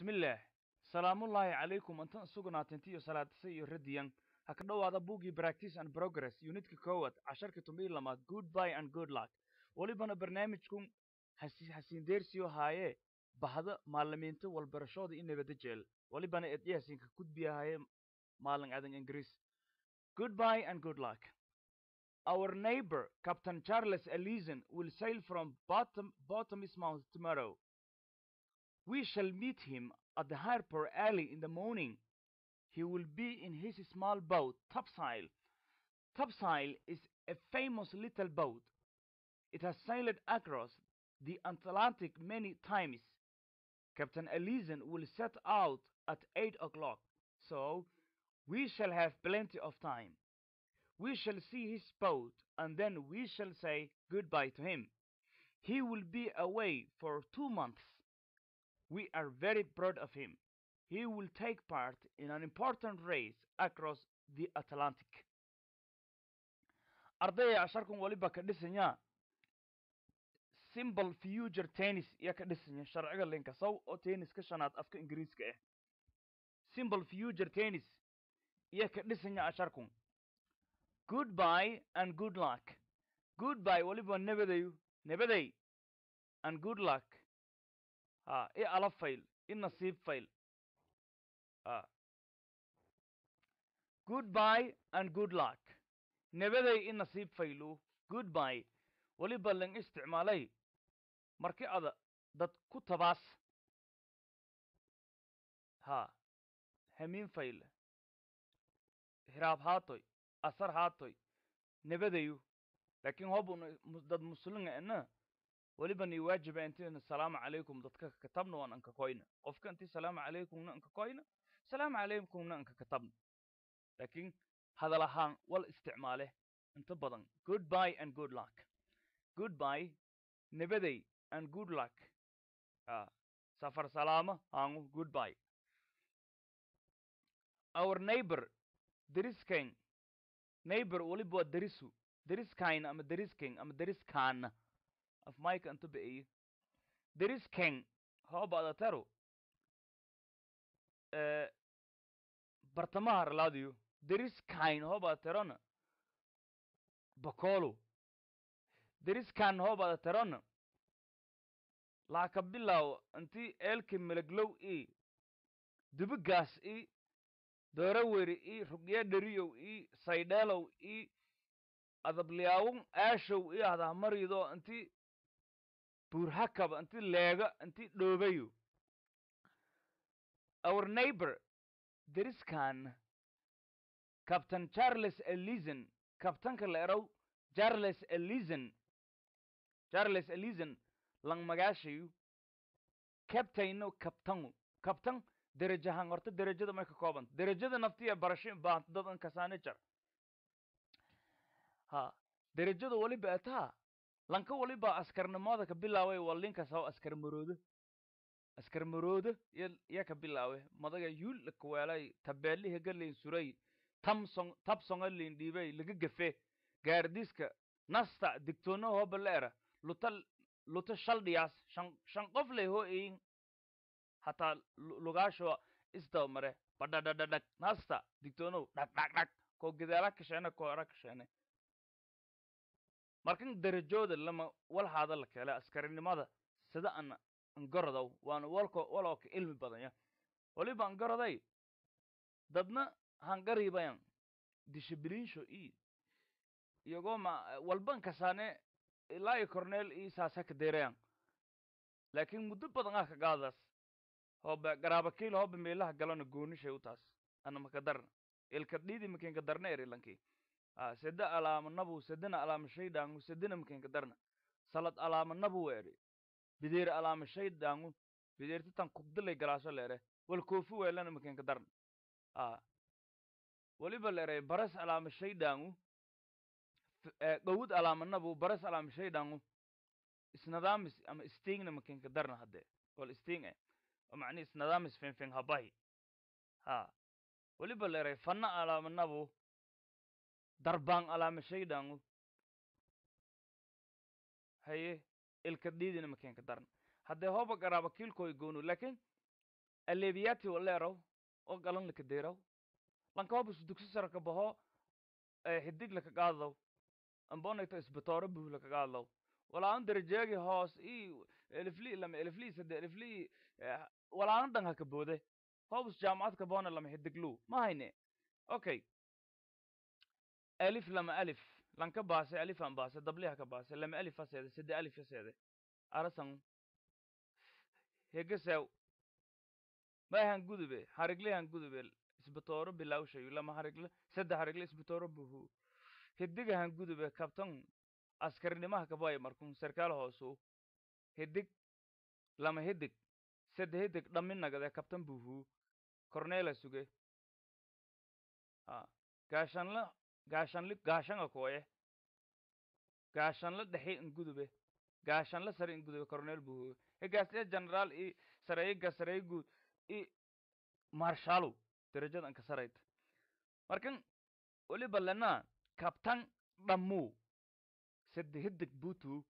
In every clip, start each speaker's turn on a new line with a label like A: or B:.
A: bismillaah salaamullaahi calaykum intan sugnaatintiyo salaadisa iyo radiyan. Ha ka dhowaada buggii practice and progress. Unitka koowaad casharka tumbii lamaad. Good by and good luck. Welibana barnaamijkun hasi hasiindeersiyo haayee bahda maalimiinta walbarashooda i nabada jeel. Welibana edyahasinka gudbiyahaye maalin adan ingiriis. Good by and good luck. Our neighbor, Captain Charles Ellison, will sail from Bottom, Bottomless tomorrow. We shall meet him at the harbor early in the morning. He will be in his small boat, Topsail. Topsail is a famous little boat. It has sailed across the Atlantic many times. Captain Ellison will set out at eight o'clock, so we shall have plenty of time. We shall see his boat, and then we shall say goodbye to him. He will be away for two months. We are very proud of him. He will take part in an important race across the Atlantic. ardaya casharkan waliba ka dhisanya simple future tennis iyo ka dhisanya sharciga linka saw oo tenniska shanaad afka ingiriiska ah simple future tennis iyo ka dhisanya casharkun goodbye and good luck. Goodbye waliba nabadayu nabaday and good luck i ala fayl i nasiib fayl ha goodbye and good luck. nabaday i nasiib faylu goodbye. waliba lang isticmaalay marki ada dad ku tabaas ha hamiin fayl hiraab haatoy asar haatoy nabadayu laakiin hobun dad muslinga ena weliba ni waajiba intiina salaamu calaykum dadka katabna waan anka koyna qofka inti salaamu calaykumna anka koyna salaamu calaykumna anka katabna laakiin hadal ahaan wal isticmaale. Inta badan goodbye and good luck. Goodbye nabaday and good luck. Ah safar salaama haangu goodbye. Our neighbor deriskayn neighbor waliba waa derisu. Deriskayn ama deriskayn ama deriskaana af maika inta ba'eye deriskayn hoobadatero bartamaha ralaadiyo deriskayn hoobadaterona bakolo deriskan hoobadaterona laaka bilaw inti eelka meleglow i dubigaas i dooraweri i rugya dheriyow i saydheelow i adabliyawun aashow i adahmarido inti buurhakaba inti leega inti dhoobayo our neighbor deriskan captain charles elison captainka la erow charles elison charles elison lang magaashayu captaino captanu captain derajahan horta derajada may ka koobanta derajada naftiya barasho baan dadan kasaane jar ha derajada waliba ataa lanka waliba askarnimada ka bilaaway walinka saw askar maroodo askar maroodo ya ka bilaawe madaga yul kaweelay tabeelihi galeyn suray tamsong tabsonga leyn dhiibay laga gafe. Gaardiska nasta digtoono hooba la era. Luta luta shaldhiyaas shan qof lay hoo eyin hataa lugaasho isdaba mare. Badhadhadhadhag nasta digtoonow dhag dhag dhag koo gadaala kasheene koo era kasheene markan derajooda lama walhaada la keela askarinimada sida an angorodow waana walko walooka ilmi badanya. Waliba angoroday dadna hangaribayan dishibilinsho i iyagoo ma walban kasaane ilaa iyo corneel i saasa ka deerayan. Laakiin muddo badan ah ka gaadaas hooba garaabakiil hooba meelaha galona goonishay u taas. Ana maka darna ilka dhiidi makenka darna eri lanki a sede alaama nabu sedena alaama shaydhangu sedena makenka darna. Salad alaama nabu eri. Bideer alaama shaydhangu bideertitan kubdilay galaaso leere wal koofi weelana makenka darna. A waliba leere baras alaama shaydhangu dhowud alaama nabu baras alaama shaydhangu isnadaamis ama stingna makenka darna hadde wal sting eh. Oo macnihi isnadaamis finfin habahi ha waliba leeray fanna alaamanabu darbaan alaama shaydhangu haye ilka dhiidina makenka darna. Haddee hooba garaaba kiilkooy goonu laakiin aleebiyati waleerow oo galan laka deeraw. Lankahobus dugsi sara ka baho xidig laka qaadaw ambonayto isbitooro buh laka qaadaw. Walaan darajeegi hoos i elifli lama elifli sade elifli walaana dhan haka boode. Hobus jaamacad ka boona lama xidiglu ma hayne. Okay alif lama alif lanka baase alifan baase dabliha ka baase lama alif haseede sade alif haseede arasan hegesew mahan gudube hariglihan gudube isbitooro bilawshayu lama harigle sadde harigle isbitooro buhu hidigahan gudube kabtan askarnimaha kabaya markun sarkaal hoosu hidig lama hidig sadde hidig dhaminagade kabtan buhu cornela suge gaashanla gaashanli gaashanga kooye. Gaashanla dhexe ingudube gaashanla sare ingudube cornel buhu. Hegaasiya generaal i sareyga sareyguud i marshalu darajada anka sarayt. Markan weliba lena kabtan dhammu sadde hidig butu.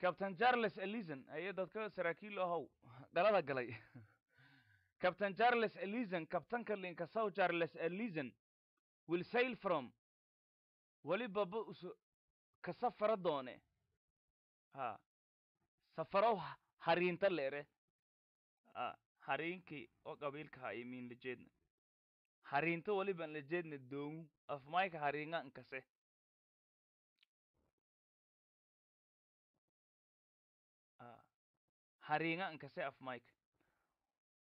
A: Captain charles elison aye dadka saraakiil ahow dhalada galay. Captain charles elison kabtanka linka sow charles elison will sail from weliba ba us ka safara doone ha safarow hariinta leere. Hariinkii oo qabiilka ha imiin lajeedna hariinta weliban lajeedna doomu afmayka hariinga nkase hariinga nkase afmayka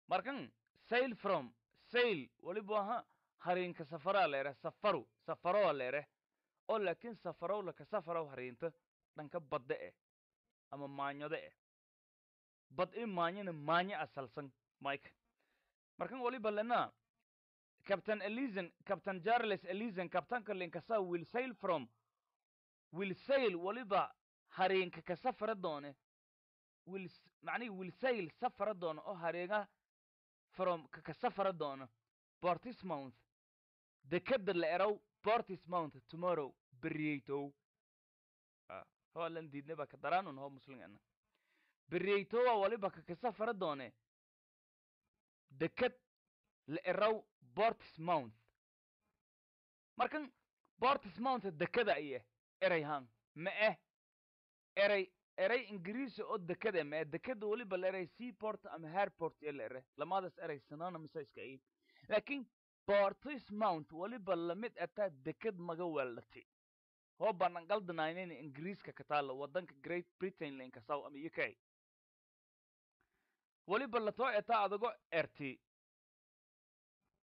A: markan sail from sail weliba aha hariinka safaraa leere safaru safarowa leere oo laakiin safarow laka safarow hariinta dhanka badda eh ama maanyode eh. Bad i maanyana maanya asalsan mike. Markan weliba lena captain elison captain charles elison captainka linkasa will sail from will sail weliba hariinka ka safara doone will macnihi will sail safara doono oo hariinga from ka safara doono portismount dekeda la erow portismount tomorrow beriyeytow ho lan diidne ba ka daraanun ho muslimana beriyeytowa waliba ka kasafara doone deked la erow portismount markan portismount dekeda iye erayhan ma eh eray eray ingiriisi oo dekede ma eh dekeda weliba la eray seaport ama hairport ee la ere lamadaas eray sanana mise iska iin laakiin portismount weliba la mid ataa deked maga weeldhati hoo banan galdanaynin ingiriiska ka taalla waddanka great britain lainkasaw ama u k. Weliba latoo etaa adago erti.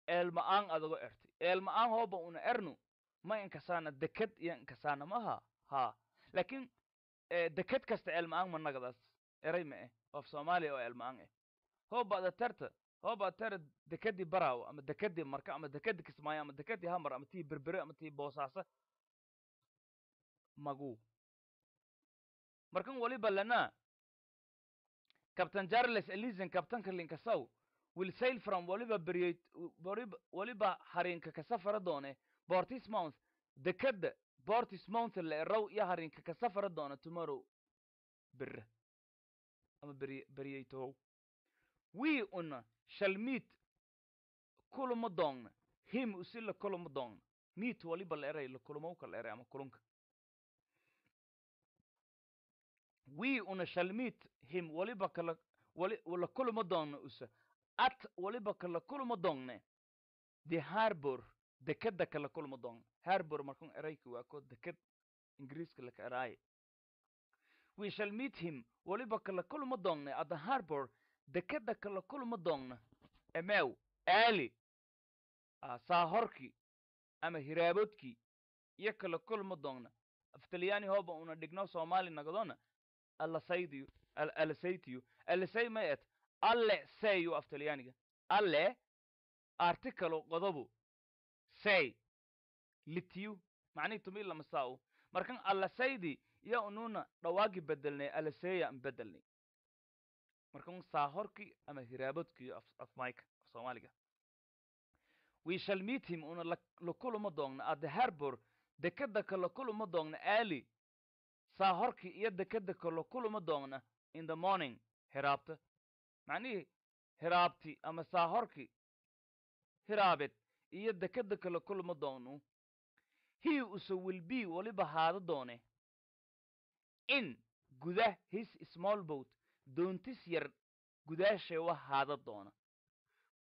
A: Eelma-aan adago erti. Eelma-aan hooba una ernu ma inkasaana deked iyo inkasaana maha ha laakiin deked kasta eelma-aan ma nagadaas. Eray ma eh of soomaaliya oo eelma-aan eh. Hooba ada terta hooba tera dekadii baraawo ama dekadii marka ama dekadii kismaayo ama dekadii hamar ama tii berbere ama tii boosaaso magu markan weliba lena captain charles elison captainka linkasaw will sail from weliba beryey weliba hariinka ka safara doone portismount dekeda portismount la erow iyo hariinka ka safara doona tomorrow bere ama beri beryeytow wii una shalmiit kuluma doongna him usi la kuluma doongna miit waliba la la kulumowka la eray ama kulunka. Wii una shalmiit him waliba kala la kuluma doongna usa at waliba kala kuluma doongne the harbor dekeda kala kuluma doongna harbor markun erayka waa ko deked ingiriiska laka eraaye we shall him waliba kala kuluma doongne at harbor dekeda kala kuluma doongna emew aali saahorki ama hiraabodki iyo kala kulma doongna aftalyaani hooba una dhigno soomaali nagadona allasaydiyo alasaytiyo alasay may et alle sayu aftalyaaniga alle articalo qodobu say litiyu macnihi tumi lamasaau markan allasaydi iyo ununa dhawaagi bedelnay alaseya an bedelnay markan saahorki ama hiraabodkiyo afmayka af soomaaliga. We shall meet him una la kuluma doongna at the harbor. Dekeda kala kuluma doongna ali saahorki iyo dekeda kala kuluma doongna in the morning heraabta macnihii hiraabti ama saahorki hiraabed iyo dekeda kale kulma doonu he use will be waliba haada doone in guda his small boat doontis yar gudaashay wa haada doona.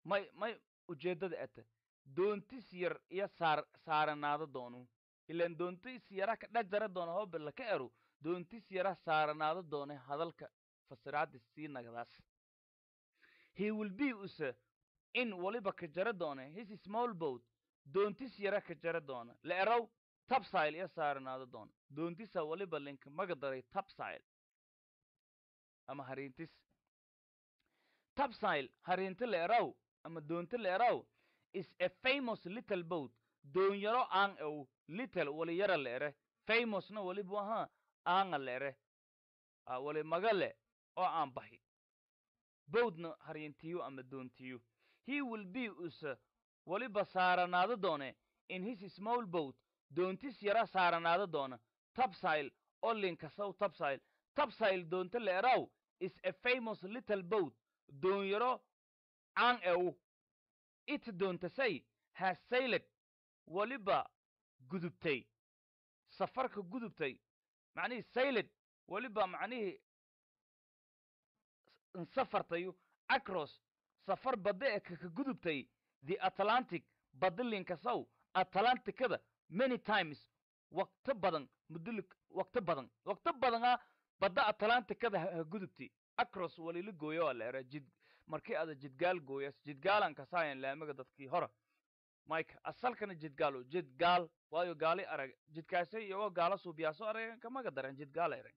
A: May may ujeeddada ata doontis yar iyo saar saaranaada doonu. Ilaan doontis yara ka dhajara doona hoobela ka ero doontis yara saaranaada doone hadalka fasiraadda sii nagdaas he will be use in waliba ka jara doone his small boat doontis yara ka jara doona. La erow tabsile iyo saaranaada doona. Doontisa waliba linka maga daray tabsile ama hariintis tabsile hariinti la ama doonti la is a famous little boat. Doonyaro aan ew little wali yara la ere famousna walibu ahaa aanga la wali maga oo aan baxi boatna hariintiyo ama doontiyo he will be use waliba saaranaado doone. In his small boat doontis yara saaranaado doona. Tabsile oo linkasow tabsile tabsile doonta la is a famous little boat doonyaro aan ew it doontasay has sailed waliba gudubtay safarka gudubtay macnihii sailed waliba macnihii safartayu acros safar badda e kaka gudubtay the atlantic badda linkasow atlanticada many times wakto badan mudul wakto badan wakto badana badda atlanticada ha gudubti acros walila gooyo waa la era jid markii ada jidgaal gooyas jidgaalan kasaayan laamaga dadkii hora. Mike asalkana jidgaalo jidgaal waayo gaali arag jidkaasay iyagoo gaala suubiyaaso aragan kamaga daran jidgaal erag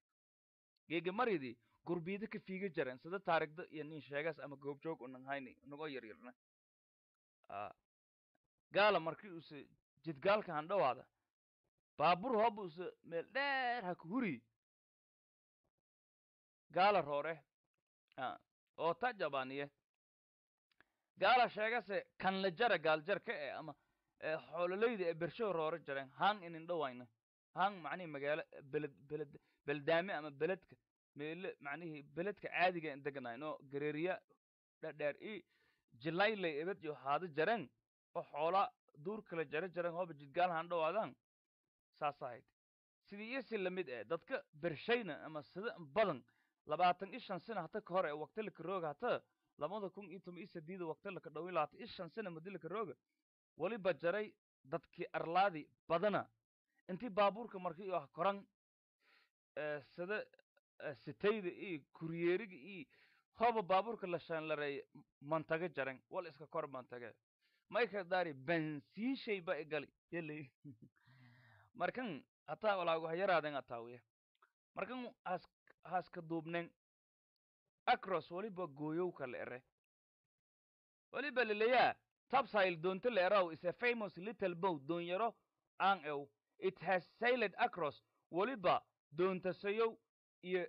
A: geega maridii gurbiida ka fiiga jaren sida taarigda iyo nin sheegas ama goobjoog unan hayni nagoo yaryarna gaala markii use jidgaalka handhawaada baabur hooba use meel dheer ha ku huri gaala roore oo ta jabaniye gaala sheegase kan la jara gaaljarka e ama xoololayda ee bersho roore jareen hang inin dhawayna hang macnihi magaalo beled beled ama beledka meele macnihii beledka caadiga in deganayn oo gareeriya dhadheer i jilaylay ebed iyo haado jareen oo xoola duur kala jara jareen hooba jidgaal han dhawaadaan saas ahayd. Sidii iyasi la mid eh dadka bershayna ama sida badan labaatan i shan sina hata ka hor ee waktilika rooga hata labada kun iyo toban iyo sadiida waktilika dhowin labaatan i shan sina madilika rooga weliba jaray dadkii arlaadi badana. Intii baabuurka markii iyo koran sida sitayda iyo kuryeeriga iyo hooba baabuurka la shaanlareey mantaga jaren wal iska kor mantage. Mayka daari bansiishay ba igali yelay markan hataa walaagu hayaraaden ataawiya markan has haska duubnen acros waliba gooyowka la ere waliba leleyaa topsile doonta la eraw is a famous little boat doonyaro aan ew. It has sailed across waliba doontasayow iyo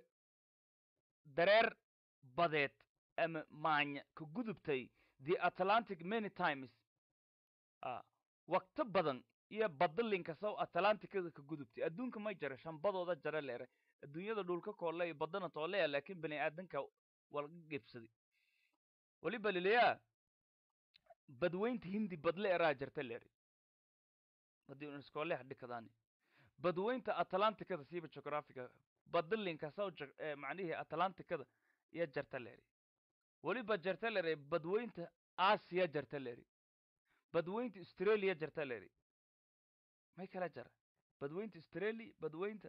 A: dareer badeed ama maanya ka gudubtay the atlantic many times wakto badan iyo badalinka saw atlanticada ka gudubtay. Adduunka may jara shambadooda jara leere. Adduunyada dhulka koole iyo badana tooleya laakiin bani aadanka walga gebsaday waliba badweynta hindi badle eraa jarta leeri iskoole hadhikadaani badweynta atlanticada siiba geographica badalinka macnihii atlanticada iyo jarta leeri weliba jarta leeri badweynta aasiya jarta leeri badweynta australia jarta leeri may kala jara badweynta australia badweynta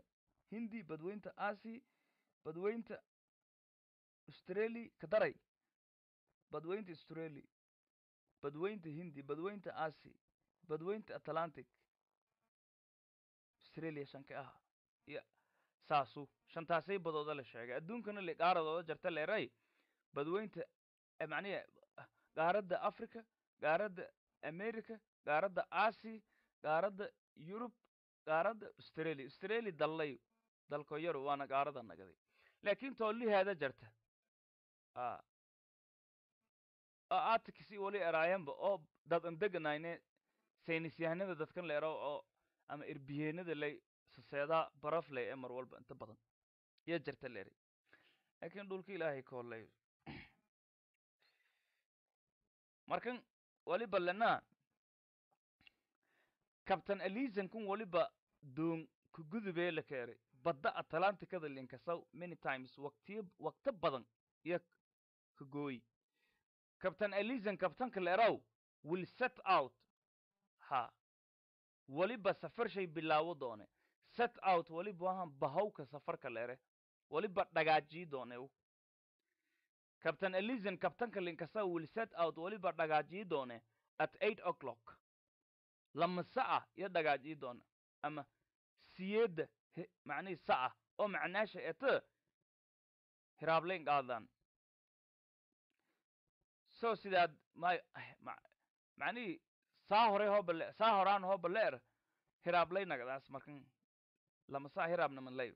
A: hindi badweynta asia badweynta australia ka daray badweynta australia badweynta hindi badweynta asia badweynta atlantic. Australia shanka aha. Iyo saasu shantaasay badooda la sheegay. Adduunkana le gaaradooda jarta leeray badweynta macnihi gaaradda africa gaaradda america gaaradda asia gaaradda yurub gaaradda australia australia dallay dalko yaro waana gaarada nagaday laakiin tooliheeda jarta. Atikisi wali eraayanba oo dad an deganayne saynisyahanada dadkan la ero oo ama erbiyeenada lay saseedaa baraf lay ee mar walba inta badan iyo jarta leeri laakiin dhulka ilaahay koolay markan waliba lena elisan kun waliba doon ku gudubee la keeray badda atlanticada linkasaw many times waqto badan iyo ka gooyi captain elisan captainka leeraw will set out ha waliba safarshay bilaawo doone. Set out waliba wahan bahawka safarka leere waliba dhagaajii doone captain elisan captainka linkasa will set out waliba dhagaajii doone at eight o'clock lama sa'a iyo dhagaajii doone ama siyeedda macnihii sa'a oo macnaasha ete hiraablayn qaadan. So sidaad may macnihii saa hore hoobale saa horaan hoobaleer hiraablay nagadaas markan lama saa hiraabna manlay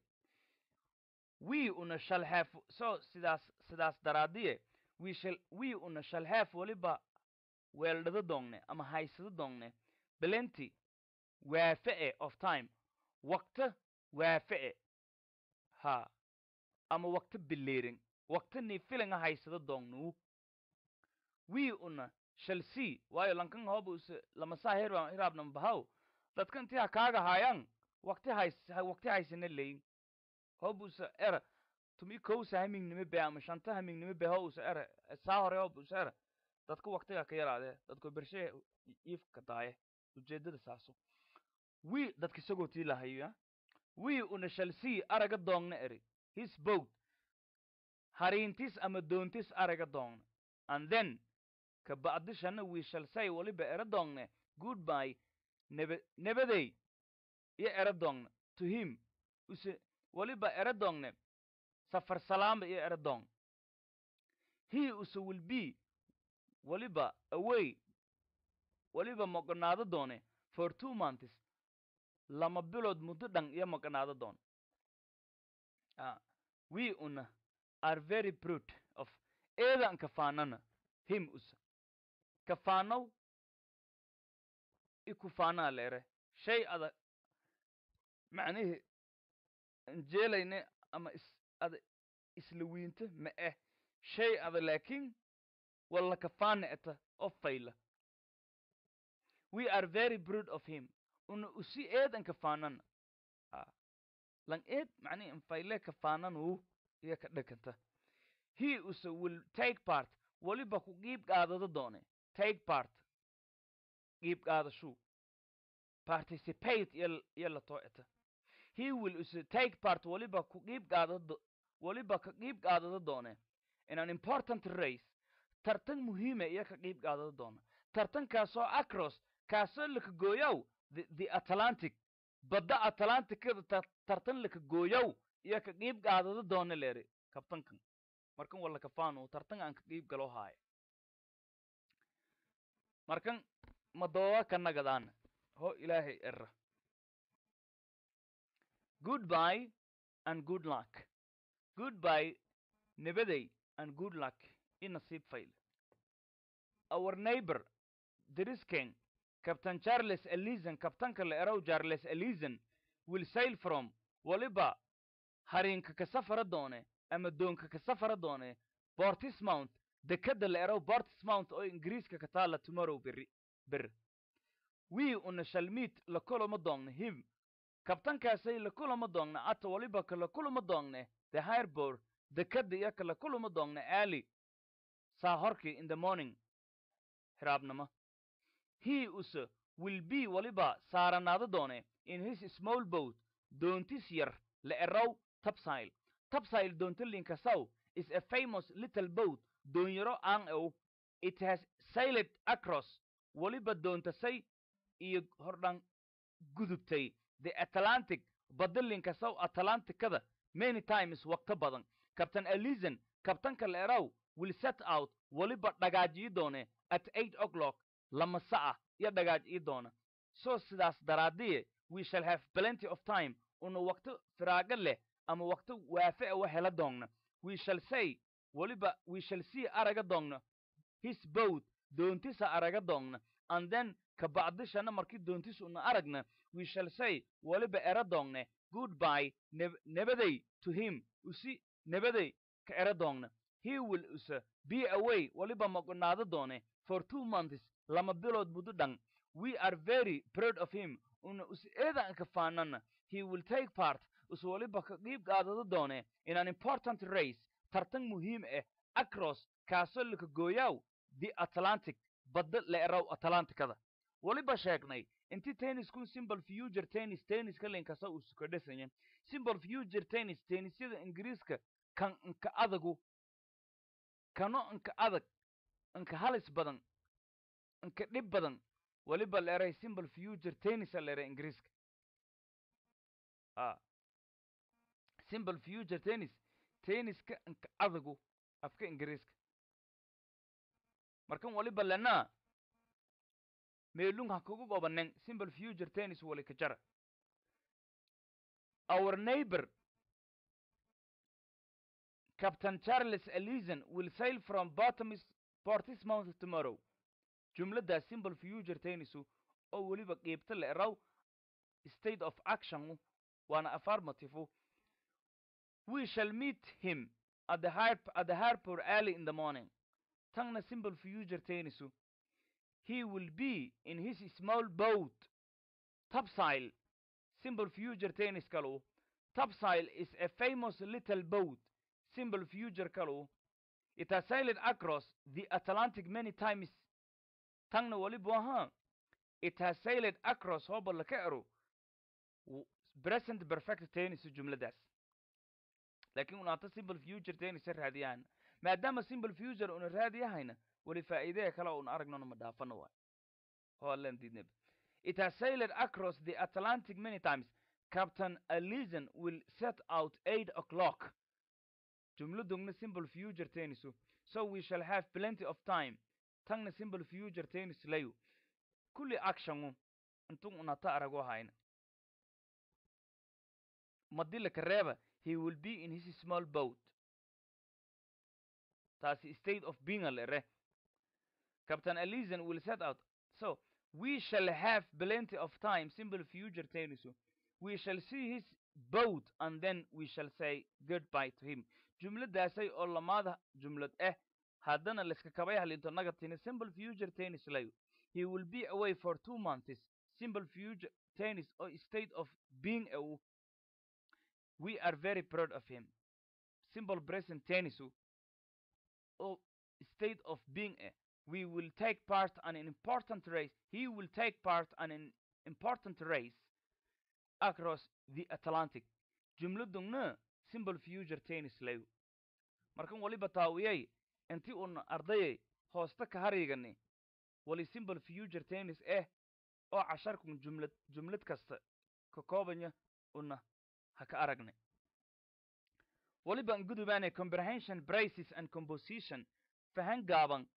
A: we una have so sidaas sidaas daraadiye we shall we una shall have waliba weeldhado doongne ama haysado doongne plenty waafe of time waqta waafe ha ama waqta bileerin waqta ni filanga haysado doongnuu we una shall see. Waayo lankan hooba use lama saa hira hiraabnan bahaw dadka intii ha kaaga haayaan waqti hays leyin hooba use era tumi kowsa hamingnime be ama shanta hamingnime be ho use era saa hore hooba use era dadka waqtiga ka yaraadee dadku bershe iifka daaye ujeedada saaso. We dadka isagoo tii lahayo we una shall see araga doongna eri. His boat. Hariintis ama doontis araga doongna and then ka bacdishana we shall say waliba era doongne. Goodbye nebe nebadey iyo era doongna to him use waliba era doongne. Safar salaamba iyo era doong he use will be waliba away waliba maqnaado doone. For two months lama bilood muddo dhan iyo maqnaado doon. Ah we una are very proud of eedan kafaanana him usa. Kafaanow ikufaanaa leere shay ada macnihii anjeelayne ama is ada isla wiinta ma eh. Shay ada laakiin walla kafaana eta oo fayla we are very proud of him. Una usi eedan kafaanana lang eed macnihi infayle kafaananu iyo ka dhakanta. He use will take part. Waliba ku qiib qaadado doone? Take part. Qiib qaadashuu participate iyo iyo la toocita he will use take part. Waliba ku qiib qaadado waliba ka qiib qaadado doone? In an important race. Tartan muhiime iyo ka qiib qaadado doona. Tartankaasoo acros kaasoo laka gooyow the, atlantic. Badda atlanticada tartan laka gooyow iyo ka qiib qaadado doona leeri kabtankan. Markan walla kafaanu tartan aan ka qiib galo haayo markan madooba ka nagadaan. Ho ilaahay era goodbye and good luck. Goodbye nebaday and good luck. In nasiib fail our neighbor drisking captain charles elizon captainka la erow charles sail from waliba. Hariinka ka safara doone ama doonka ka safara doone bortismount dekada la erow bortismount oo ingiriiska ka taala tomorrow berri ber. We una shalmiit la kulama doongne him kabtankaasay la kulama doongne ata waliba ka la kulama doongne the hairbor dekada iyo ka la kulama doongne ali. Saa horkii in the morning. Hiraabnama he use will be waliba saaranaado doone in his small boat doontis yar la erow topsile topsile doontalinka sow is a famous little boat doonyaro aan ow it has sailed across. Waliba doontasay iyo hordhan gudubtay. The atlantic badalinka sow atlanticada many times waqto badan. Captain elizon kabtanka la erow will set out waliba dhagaajii doone at eight o'clock lama sa'a iyo dhagaajii doona. So sidaas daraadiye we shall have plenty of time una waqto firaago leh ama waqto waafe wa hela doonna we shall say waliba we shall see araga doonna his boat doontisa araga doonna and then ka bacdishana markii doontis una aragna we shall say waliba era doongne goodbye neb nebaday to him. Usi nebaday ka era doonna he will use be away. Waliba maqnaado doone. For two months lama bilood muddo dhan we are very proud of him. Una us eedan ka faanana he will take part. Us waliba ka qiib qaadado doone in an important race tartan muhiim ah across kaasoo laka gooyaaw the atlantic badda la atlanticada. Waliba sheegnay inti tenniskun simbol future tennis tenniska linkasa uu suka dhesanyan simbol future tennis tennisyada ingiriiska kan inka adagu kano inka adag inka halis badan inka dhib badan waliba la eray simbol future tennisa la eray ingiriiska. A future tennis tenniska inka adagu afka ingiriiska. Markan waliba lenaa meelung ha kugu gobanen simbol future tennis wali ka jara. Our neighbor captain charles elison will sail from bottomis portismouth tomorrow jumladda simbol future tennisu oo weliba qiibta la eraw state of action waana affirmative we shall meet him at the harp at the harbor early in the morning. Tangna simbol future tennisu. He will be in his small boat. Topsail. Symbol future tennis kalu. Topsail is a famous little boat. Symbol future kalu. It has sailed across the atlantic many times tangna walibu aha it has sailed across hoba laka ero present perfect tennis jumladaas laakiin unaata symbol future tennis raadiyaan maadaama symbol future una raadiyahayna weli faa'iidee kale un aragnona ma dhaafana waay holan diidneb it has sailed across the atlantic many times. Captain alison will set out eight o'clock. jumladugna symbol future tennisu so we shall have plenty of time tangna symbol future tennis layu. Kulli actionu intun unata arago hayna madila kareeba he will be in his small boat. Taasi state of being a lere. Captain elison will set out. So we shall have plenty of time simple future tennisu we shall see his boat and then we shall say goodbye to him. Jumladaasay oo lamaada jumlad ah haddana layska kabay halinto nagatini simple future tennis layu he will be away for two months. Simple future tennis or state of being a we are very proud of him. Simple present tennisu or state of being a. We will take part in an important race. He will take part in an important race across the atlantic. Jumladungna simple future tennis layu markan waliba taawiyay intii un ardayay hoosta ka hariigani wali simple future tennis eh oo casharkun jumlad jumlad kasta ka koobanya una ha ka aragnay. Waliba an gudubaane comprehension braces and composition fahan gaaban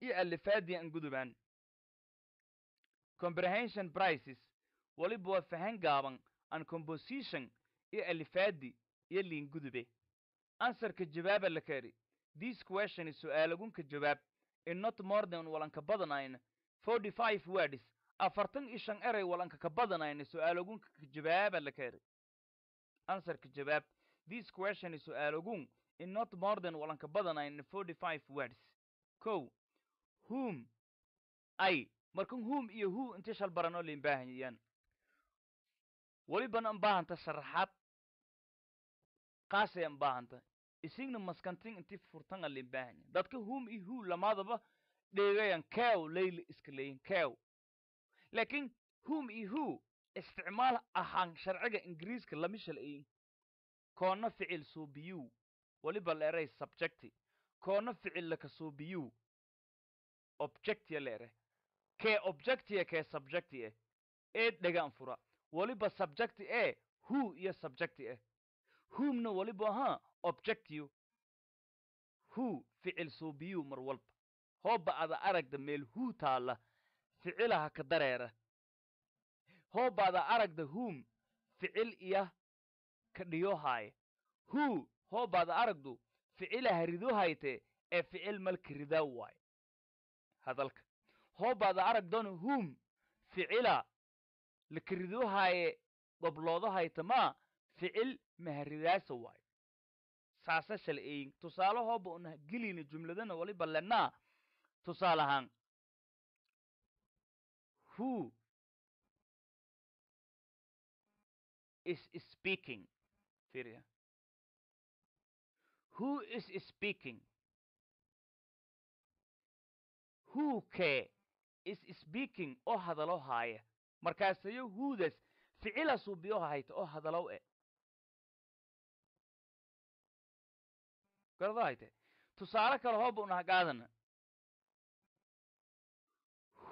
A: iyo alifaadii an gudubaan. Comprehension braces waliba waa fahan gaaban an composition iyo alifaadi iyo liin gudube. Answerka jawaaba la kari this question su'aalagunka jawaab in not more than walanka badanayn forty five words. Afartan iyo shan eray walanka ka badanayn su'aalagunka jawaaba la kari answerka jawaab this question su'aalagun in not more than walanka badanayn forty five words. Ko whom ay markan whom iyo who inti shal baranoo lain baahanyayaan welibana an baahanta sharaxaad qaasay an baahanta isigna maskantin inti furtan dadka whom iyo who lamaadaba dheegayan kew layla iska leeyin kew laakiin iyo who isticmaal ahaan sharciga ingiriiska lama shal'ayin koona ficil suubiyu waliba la eray subjecti koona ficil laka suubiyu objectia la ere kee objectia kee subjecti ee dhegaan fura. Waliba subjecti e who iyo subjecti eh whomna waliba ahaa objectiu who ficil suubiyu mar walba. Hooba ada aragda meel who taalla ficilaha ka dareera. Hooba ada aragda whom ficil iya ka dhiyohaaye who hoobaada aragdu ficilaha ridohayte ee ficil malka ridaa waaye. Hadalka. Hoobaada aragdona whom ficila laka ridohaaye gobloodohayta maa ficil maharidaasa waaye saasa shal eyin tusaale hooba una gelini jumladana waliba lenaa tusaale ahaan. Who is speaking? Fiiriya who is speaking? Who ke is speaking oo hadalo haaya markaasayo whodas ficila suubiyo hayta oo hadalow e garado hayte tusaale kale hooba una hagaadana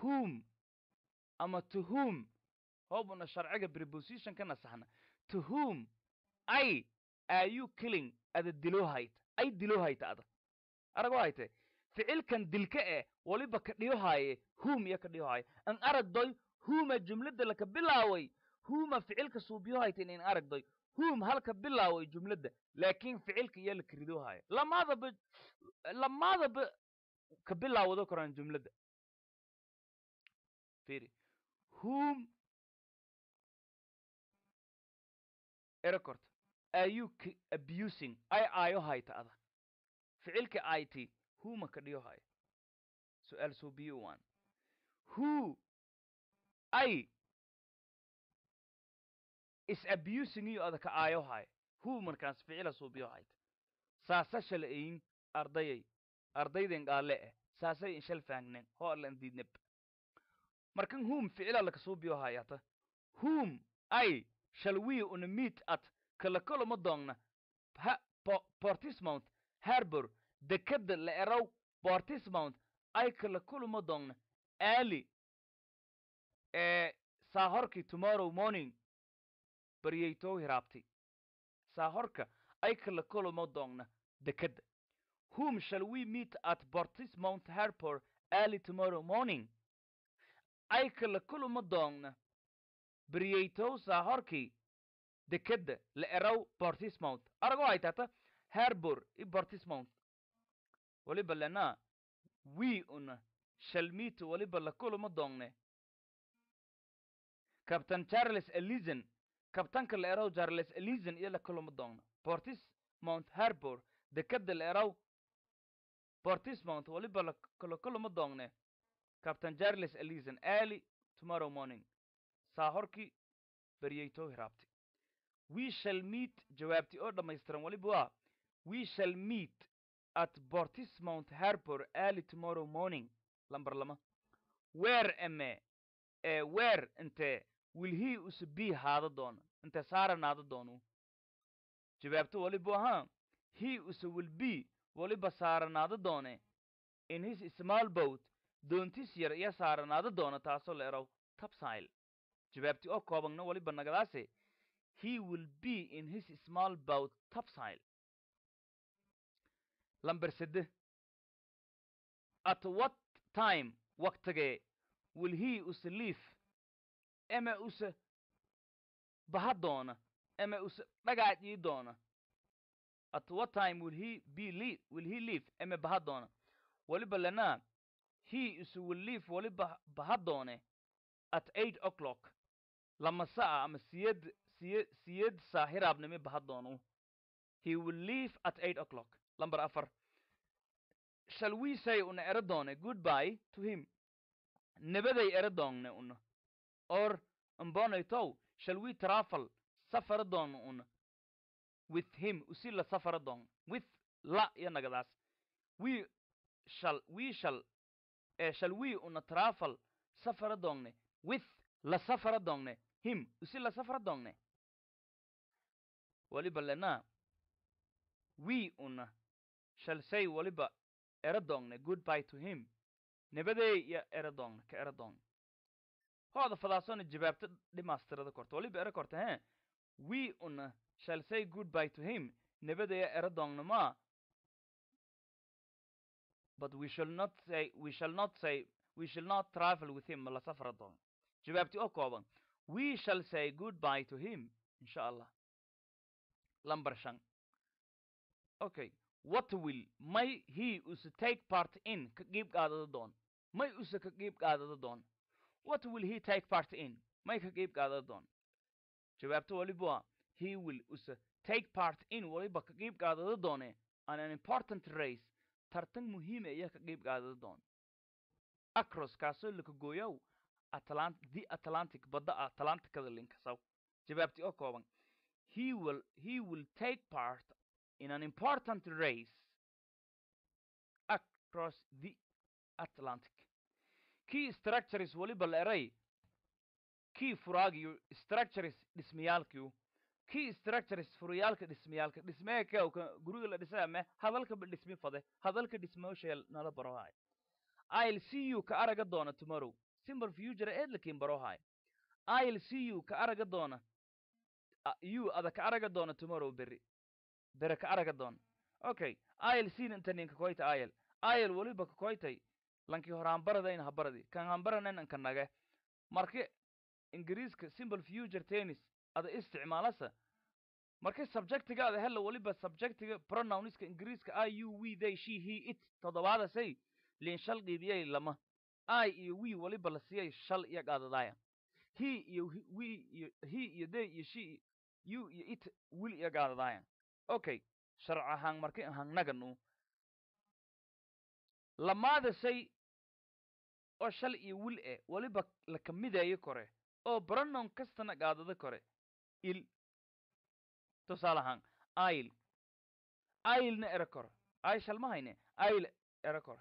A: whom ama to whom? Hoobuna sharciga preposition ka nasaxna. To whom ay are you killing? Ada dilo hayta ay dilo hayta ada. Arago hayte ficilkan dilka eh waliba ka dhiyo haaye whom iyo ka dhiyo haaye an aragdoy whoma jumladda laka bilaaway whoma ficilka suubiyo hayta in aragdoy whom halka bilaaway jumladda laakiin ficilka iyo laka rido haaye lamaadaba lamaadaba ka bilaawado koraan jumladda fiiri whom erekort are you abusing? Ay aayo hayta ada. Ficilka it whoma ka dhiyo haya su'aal suubiyo waan who ay is abusing iyo ada ka aayo haya who markaas ficila suubiyo hayta saasa shala eyin ardayay ardayden gaale eh saasay inshal faangnen ho diidneb. Markan whom ficila laka suubiyo hayata whom ay shall we una meet at kala koloma doongna. Ha portismount harbor dekada la erow portismount ay kala kuluma doongna. Ali ee saahorki tomorrow morning baryaytow hiraabti saahorka ay kala kuluma doongna dekada. Whom shall we meet at portismount harbor early tomorrow morning? Ay kala kuluma doongna baryaytow saahorki dekada la erow portismount arago ay tata harbor i portismount waliba lena wi una shalmit waliba la kuluma doongne captain charles elizon kabtanka la erow charles elizon iyo la kuluma doongna portis mount harbor dekada la erow portismount waliba la kuluma doongne captain charles elizon early tomorrow morning. Saahorki baryayto hiraabti. We shall meet jawaabti oo dhammaystiran waliba waa we shall meet at portismount harbor early tomorrow morning. Lamber lama. Where ame ee where inte will he use be haada doona? Inte saaranaada doonu. Jawaabto waliba ahaa he use will be waliba saaranaada doone. In his small boat doontis yar iyo saaranaada doona taasoo la erow topsile jawaabti oo koobagna waliba nagadaase he will be in his small boat topsile lamber sede at what time waktigee will he use leave eme use baha doona eme use dhagaajii doona. At what time will he be leave will he leave? Eme baha doona. Waliba lana he use will leave waliba baha doone at eight o'clock. Lama sa'a ama siyed siye siyed saahiraabnimi baha doonu. He will leave at eight o'clock. Lamber afar. Shall we say una ero doone? Goodbye to him. Nabaday ero doongne una or mbonaytow shall we travel safara doono una with him usi la safara doon with la iyo nagadaas. We shall we shall eh, shall we una travel safara doongne with la safara doongne him usi la safara doongne waliba lena we una shall say waliba ero doongne goodbye to him. Nabadey iyo ero doongne ka ero doongne hooda fadaasona jawaabta dhimaastirada korta. Waliba ero korta he we una shall say goodbye to him. Nabadeya ero doongne ma. But we shall not say we shall not say we shall not travel with him. La safara doon jawaabti oo kooban we shall say goodbye to him insha allah lamber shan okay. What will may he use take part in ka qiib qaadada doon may use ka qiib qaadada doon what will he take part in? May ka qiib qaadada doon. Jawaabta waliba he will use take part in waliba ka qiib qaadada doone an an important race. Tartan muhiima iya ka qiib qaadada doon. Acros kaasoo laka gooyow atlant the atlantic badda atlanticada linkasaw jawaabti oo kooban he will he will take part in an important race across the atlantic key structures waliba la eray. Key furaagiyo structures dhismayaalkiyo key structures furayaalka dhismayaalka dhismeeka ka guriga la dhisaa me hadalka ba dhismi fade hadalka dhismoosheel nala barohay i'll see you ka araga doona tomorrow. Simple future edlakin barohay i'll see you ka araga doona. You ada ka araga doona tomorrow berri bere ka araga doona. Okay. I'll see inta ninka koyta i'll. I'll waliba ka koytay lankii hore hambaradayn habaradi kan hambaranan anka nage marki ingiriiska simple future tennis ada isticmaalasa markii subjectiga ada hella waliba subjectiga pronounska ingiriiska i you we they she he it toddobaadasay liin shal qiibiyay lama. I iyo we waliba la siiyay shal iyo qaadadaaya he iyo we iyo he iyo they iyo she you iyo it wil iyo qaadadaaya okay sharc ahaan markii hangnaganu lamaadasay oo shal iyo wil e waliba la kamidayo kore oo pronoun kastana qaadada kore. Il. Tusaale ahaan ail ailna ere koro aishal ma hayne ail ere koro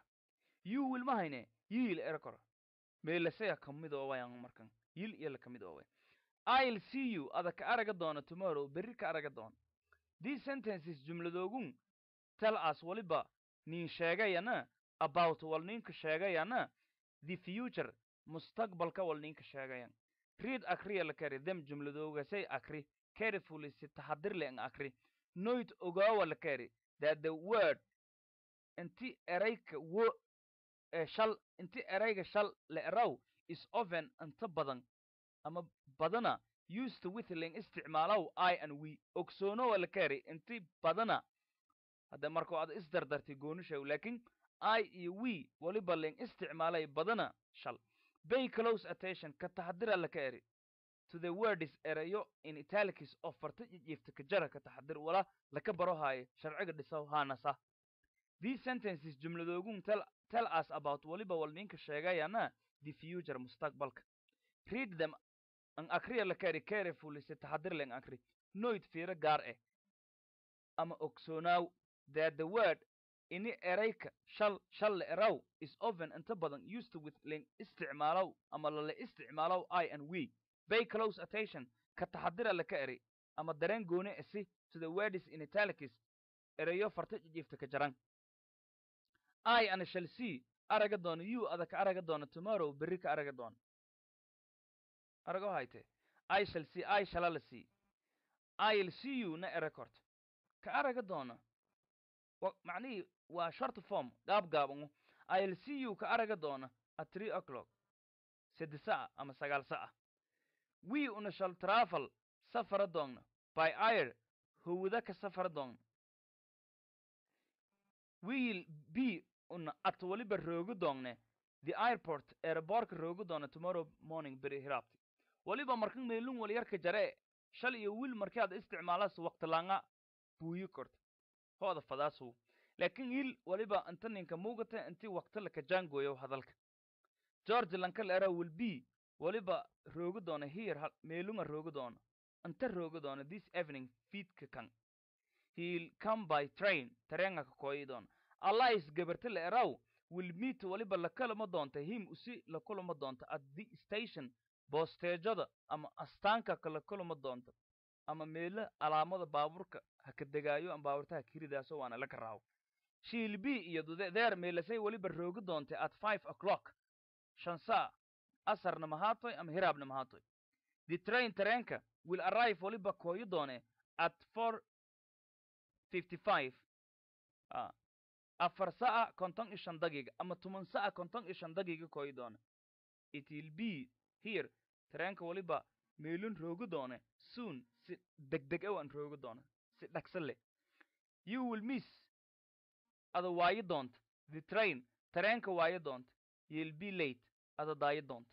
A: you wil ma hayne yiil ere koro meelasaya ka mid oowayan markan. Yil iyo la ka mid oowe i'll see you. Ada araga doona tomorrow. Berri ka araga doona these sentences jumladoogun tell us waliba nin sheegayana about wal ninka sheegayana the future mustaqbalka wal ninka sheegayan. Read akriya la kari them jumladoogasay akri. Carefully si taxadir le akri. Noit ogaawa la kari. That the word inti erayka wo shal inti erayga shal la eraw is often inta badan. Ama badana used to whittling isticmaalow i and we. Ogsoonowa la kari inti badana. Hadda markoo aad isdardartay goonishaw laakiin i iyo we waliba ling isticmaalay badana shal. Bay close attention ka taxadira la ka eri. To the word is erayo in italics oo farta jijiifta ka jara ka taxadir wala laka baro haayo sharciga dhisaw haanasa these sentences jumladoogun tell, tell us about waliba wal ninka sheegayana the future mustaqbalka. Read them. An akriya la ka eri carefully si taxadir leng akri. Noit fiiro gaar eh. Ama ogsoonaw that the word ini erayka shal shal la eraw is often inta badan used with ling isticmaalow ama lala isticmaalow i and we. Bay close attention. Ka taxadira la ka eri ama dareen gooni isi to the words in italics erayo farta jijiifta ka jaran i and shall see. Araga doono you ada ka araga doono tomorrow berri ka araga doono arago hayte. I shall see i shala la see i'll see you na korto ka araga doono macnihii waa short form gaab gaabangu i'll see ka araga doona at three o'clock saddex sa'a ama sagaal sa'a. We una shall travel safara doogna by air howda ka safara doogna we'll be una at waliba roogu doongne the airport aerobortka roogu doona tomorrow morning beri hiraabti waliba markan meelun wal yarka jare shal iyo wiil markaad isticmaalaas waqtilaanga buuyi korta hooda fadaasu laakiin il waliba inta ninka muugata intii waqti laka jaangooyo hadalka. George lankal era will be waliba roogi doona here meelunga roogi doona inta roogi doona this evening fiidka kan. He'll come by train tareenga ka kooyi doona. Allies gabarta la eraw will meet waliba la kulama doonta him usi la kulama doonta at the station boosteejada ama astaanka kala kulama doonta ama meelo alaamada baabuurka ha ka degaayo ama baabuurta ha kiridaaso waana la karaawo shiilbi iyo deer meelasay weliba roogi doontay at five o'clock shan saa asarna mahaatoy ama hiraabna mahaatoy the train tareenka will arrive waliba kooyo doone at four fifty five afar sa'a konton iyo shan daqiiqa ama toban sa'a konton iyo shan daqiiqa kooyo doone it will be here. Tareenka waliba meelun roogi doone soon si degdeg awan roogi doona si dhagsa leh. You will miss ada waayo doonta the train tareenka waayo doonta you'll be late ada daayo doonta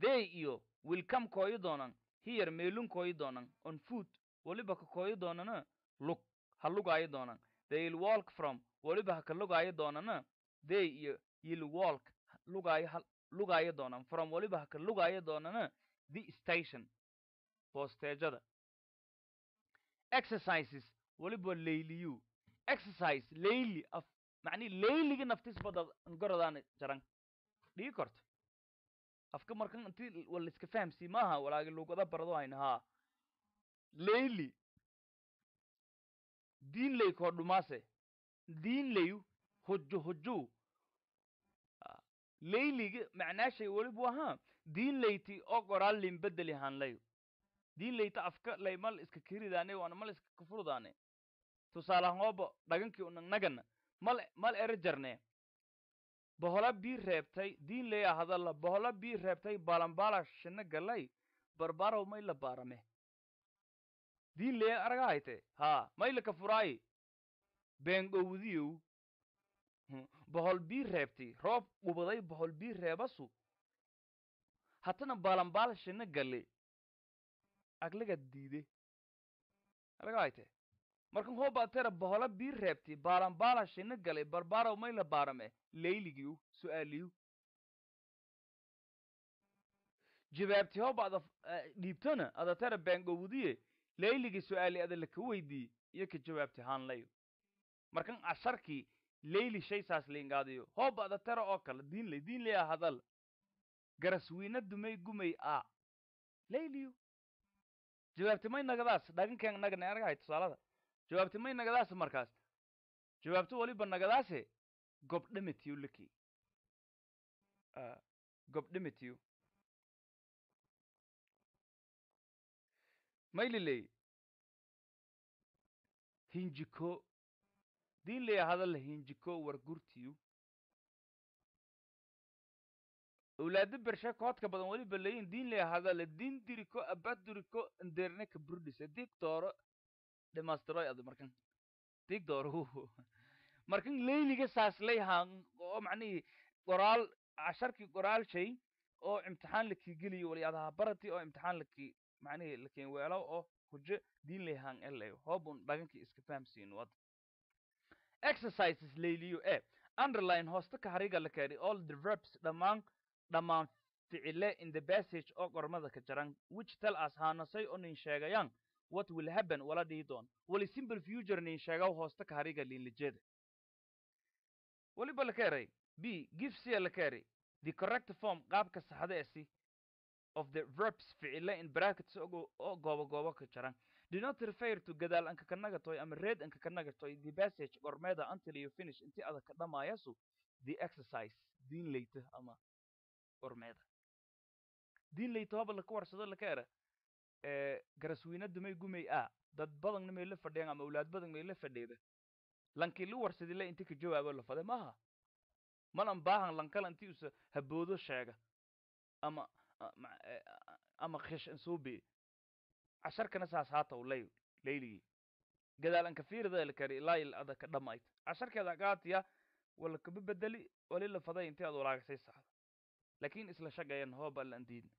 A: they iyo will come kooyo doonan here meelun kooyo doonan on foot weliba ka kooyi doonana lug ha lugaayo doonaan. They'll walk from weliba ha ka lugaayo doonana they iyo you'll walk lugaayo lugaayo doonaan. From weliba ha ka lugaayo doonana the station boosteejada exercises. Weliba layliyu. Exercise. Layli. Af macnihi layliga naftiis bada ngorodaan jaran dhigi korto afka markan inti wala iska fahamsii maaha walaagi lugada barado hayna haa layli. Diinley koo dhumaase. Diinleyu hojo hojow layliga macnaashay welibu ahaa diinleyti oo qoraal lin bedeli hanlayo diinleyta afka lay mal iska kiridaane waana mal iska kafurudaane tusaalahanooba dhagankii unagnagana mal mal ere jarne bohola bii reebtay diinleya hadalla bohola bii reebtay baalambala shina galay barbarow may la baarame diinleya araga hayte haa may la kafuraayi. Beengowdiyow bohol bii reebtay roob ubaday bohol bii reebasu. Hatana baalambaala shina gale aglaga diide araga hayte markan hoobaa tera bohola bii reebtay baalambaala shina galay barbarow may la baarame layligiu su'aaliyu jawaabti hooba ada dhiibtona ada tera beengowdiye layligi su'aali ada laka weydii iyo ka jawaabti haanlayo markan casharkii layli shay saas liingaadiyo hooba ada tera oo kale diinley diinleya hadal garaswiina dumay gumay a layliyu jawaabti may nagadaas dhagankeeng nagana argahay tusaalada. Jawaabti may nagadaas markaas. Jawaabto waliba nagadaase gobdhimitiyu laki gobdhimitiyu mayliley hinjiko. Diinleya hadalla hinjiko war gurtiyu owlaado bershe koodka badan weliba leyin diinleya hadalla diin diriko abaduriko nderne ka burdhise dig dooro dhimastiroy adu markan dig dooro markan layliga saas lay haan oo macnihii qoraal casharkii qoraal shay oo imtixaan lakii geliyo walyadaha barati oo imtixaan lakii macnihii laakiin weelo oo hujo diinley haan elayo hoobun dhagankii iska fahamsiin wad exercises layliyo e underline hoosta ka hariga la keeni all the verbs dhammaan dhammaan ficile in the passage oo qormada ka jaran which tell us haanasay oo nin sheegayaan what will happen? wala dhihi doon. Wali simple future nin sheegaw hoosta ka hariga liinlijeda weliba la keeray b give cia la keeray the correct form qaabka saxda esi of the verbs ficile in brackets oo goobo goobo ka jaran. Do not refer to gadaal anka kanagatoy ama read anka kanagatoy the passage qormeeda until you finish inti adag ka dhamaayasu the exercise diin ama qormeeda diin leyta hoba laka warsado laka era garaswiina dumay gumay a dad badanna may la fadhiyaan ama awlaad badan may la fadheeda lankii la warsadile inti ka jawaabo la fade maaha malan baahan lankala inti usa haboodo sheega ama ama khish ansuubi casharkana saas haataw lay layligii gadaal anka fiirida la kari ilaa il ada ka dhamayd casharkeeda agaatiya wala kaba bedeli wali la faday inti aad walaagasay saxda laakiin isla shagayan hooba la andiidna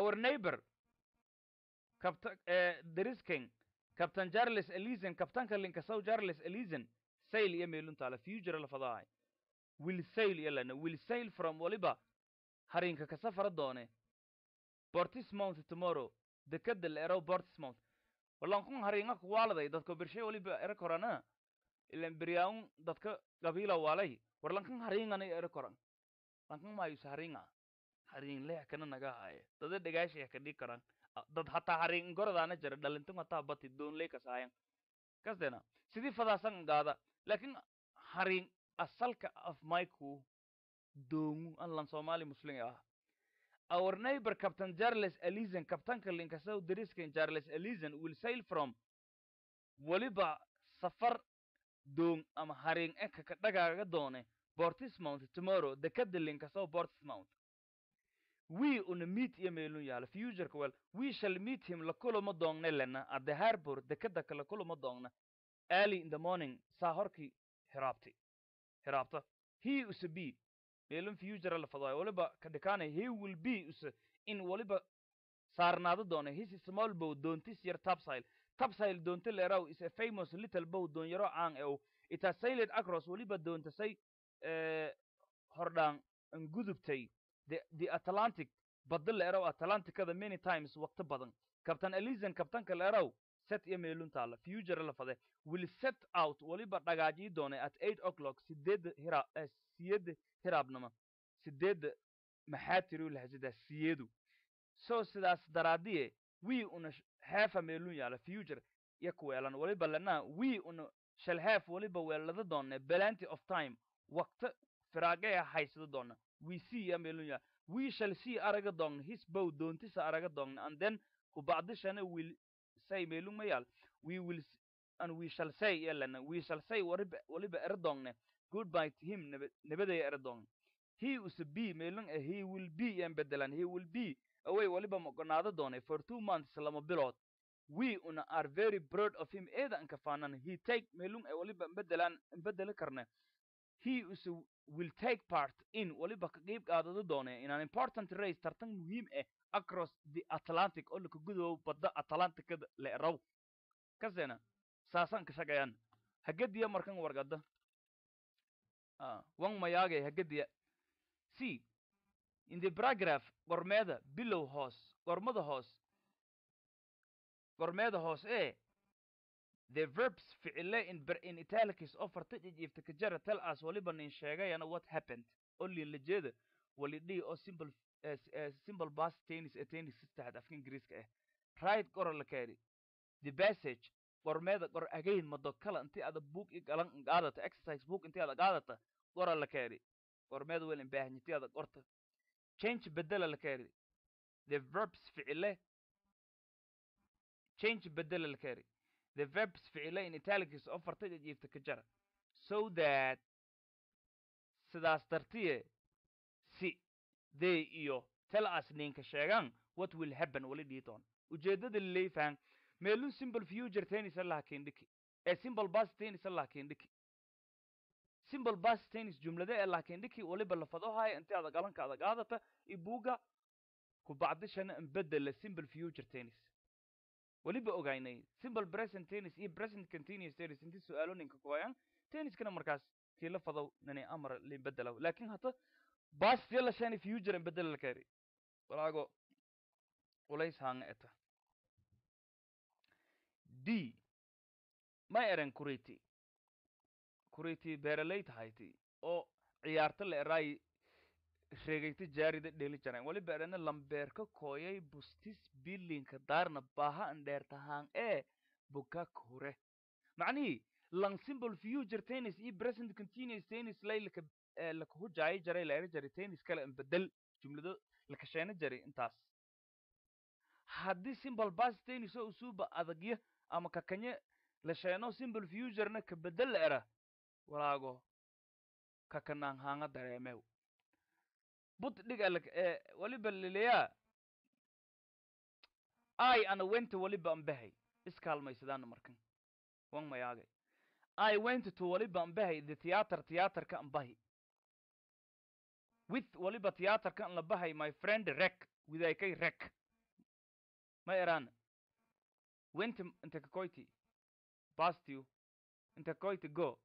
A: our neighbor kapta derisking captain charles elisen kaptanka linkasaw charles elisen sail iyo meeluntaala future la fadahay will sail iyo lana will sail from waliba harinka ka safara doone bortismount tomorrow. Dekada la ero bortismount walankun haringa kuwaaladay dadka bershay waliba korana ilan beryaun dadka qabila walay war lankan haringana ere koran lankan mayus haringa harin leh kana naga haye dada dhagaashay ka dhig karan dad hataa harin gorodana jira dhalintun hataa bati doon ley kasaayan kasdena sidii fadaasan gaada laakiin harin asalka af maiku doongu anlan somali muslim ah our neighbor captain charles elisen captainka linkasaw deriskan charles elisen will sail from waliba safar doong ama haring eka ka dhagaaga doone bortismount tomorrow. Dekada linkasaw bortismount we una meet meelun yaalla futureka well we shall meet him la kulama doongne lena at the harbor dekada kala kulama doonna early in the morning saa horkii hiraabti hiraabta he usa be meelun future la fadaayo waliba ka dhikaanay he will be usa in waliba saarnaado doone his small bow doontis yar topsile topsile doonta leeraw is a famous little bow doonyaro caan ew it has sailed across weliba doontasay hordhaan an gudubtay the, atlantic badda leeraw atlanticada many times waqti badan. Captain elizen captainka leeraw set iyo meelun taala future la fade will set out weliba dhagaajii doone at eight o'clock siyeedda hiraabnama sideedda maxaa tiri lahajada siyeedu so sidaas daraadiye we una heefa meelun yaalla future iyo kuweelan weliba lana we una shall weliba weelada doone plenty of time waqti firaagaya haysada doona we see ya meelun yaalla we shall see araga doon his bow doontisa araga doon and then kubacdishana will say meelun ma yaal we will and we shall say yalana we shall say waliba waliba ere doonne goodbye to him naba- nabadaya ere doon he is be meelun eh, he will be yan bedelan he will be. Away waliba mogonaado doone for two months lama bilood we una are very proud of him. Eeda anka faanan he take meelun e waliba bedelan bedeli karne he will take part in waliba ka qeyb qaadado doone in an important race tartan muhiim ah across the atlantic oo laka gudow badda atlanticada la eraw kasena saasaan ka shaqeeyaan. Hagadiya markan wargada. Ah, wan mayaage hagadiya. C in the paragraph gormeeda bilow hoos gormada hoos. Gormeeda hoos ee the verbs ficile in in italics oo farta jijiifta ka jara tell us waliba nin sheegayana what happened. Only lajeeda walidhii oo simple eh, s- eh, simple past tennis ee tennis saddexaad afka ingiriiska ah right gora la keeni the passage gormeeda gor again mado kala intii ada book galan qaadata exercise book intii ada qaadata gora la keeni gormeeda wel imbaahan intii ada qorta change bedela la keeni the verbs ficile change bedela la keeni the verbs ficile in italics oo farta jijiifta ka jara. So that sidaas dartiye si they iyo tell us ninka sheegan what will happen wali dhii doon. Ujeedada laleefahan meelun simple future tennis allah kendhiki ee simple past tennis allah kendhiki simple past tennis jumlade allah kendhiki waliba lafadohaya inti ada galanka ada qaadata ibuga kubacdishana inbedela simple future tennis weliba ogaynay simple present tennis iyo present continuous tennis. Inti su'aalo ninka kuwayan tenniskana markaas kii la fadow nani amar lin bedelaw laakin hata bast yala shani future in la kari. Walaago ulays hanga eta d ma eren kuriti. Kuriti beeraley tahayti oo ciyaarta la eraay sheegayta jaarida dheli jareen waliba erena lambeerka kooyay bustis bilinka daarna baaha an dheertahaan ee buka kure macnihii lang simple future tennis iyo present continuous tennis lay laka eh, laka jaray la eri jaray kale in bedel jumlado laka sheena jaray intaas. Haddii simple bas tennis usuuba adagya ama kakanye la sheeno simple futurena ka bedel la era walaago kakanaan haanga dareemew but dhiga lak eh, waliba leleyaa ai ana wenta waliba ambahay iskaalmaysadaana markan. Wan mayaagay I went to waliba ambahay the theater theaterka ambahi with waliba theaterka an la my friend rek. Widaykay rek. Ma eraan. Went inta kakoyti past you. Inta kakoyti go.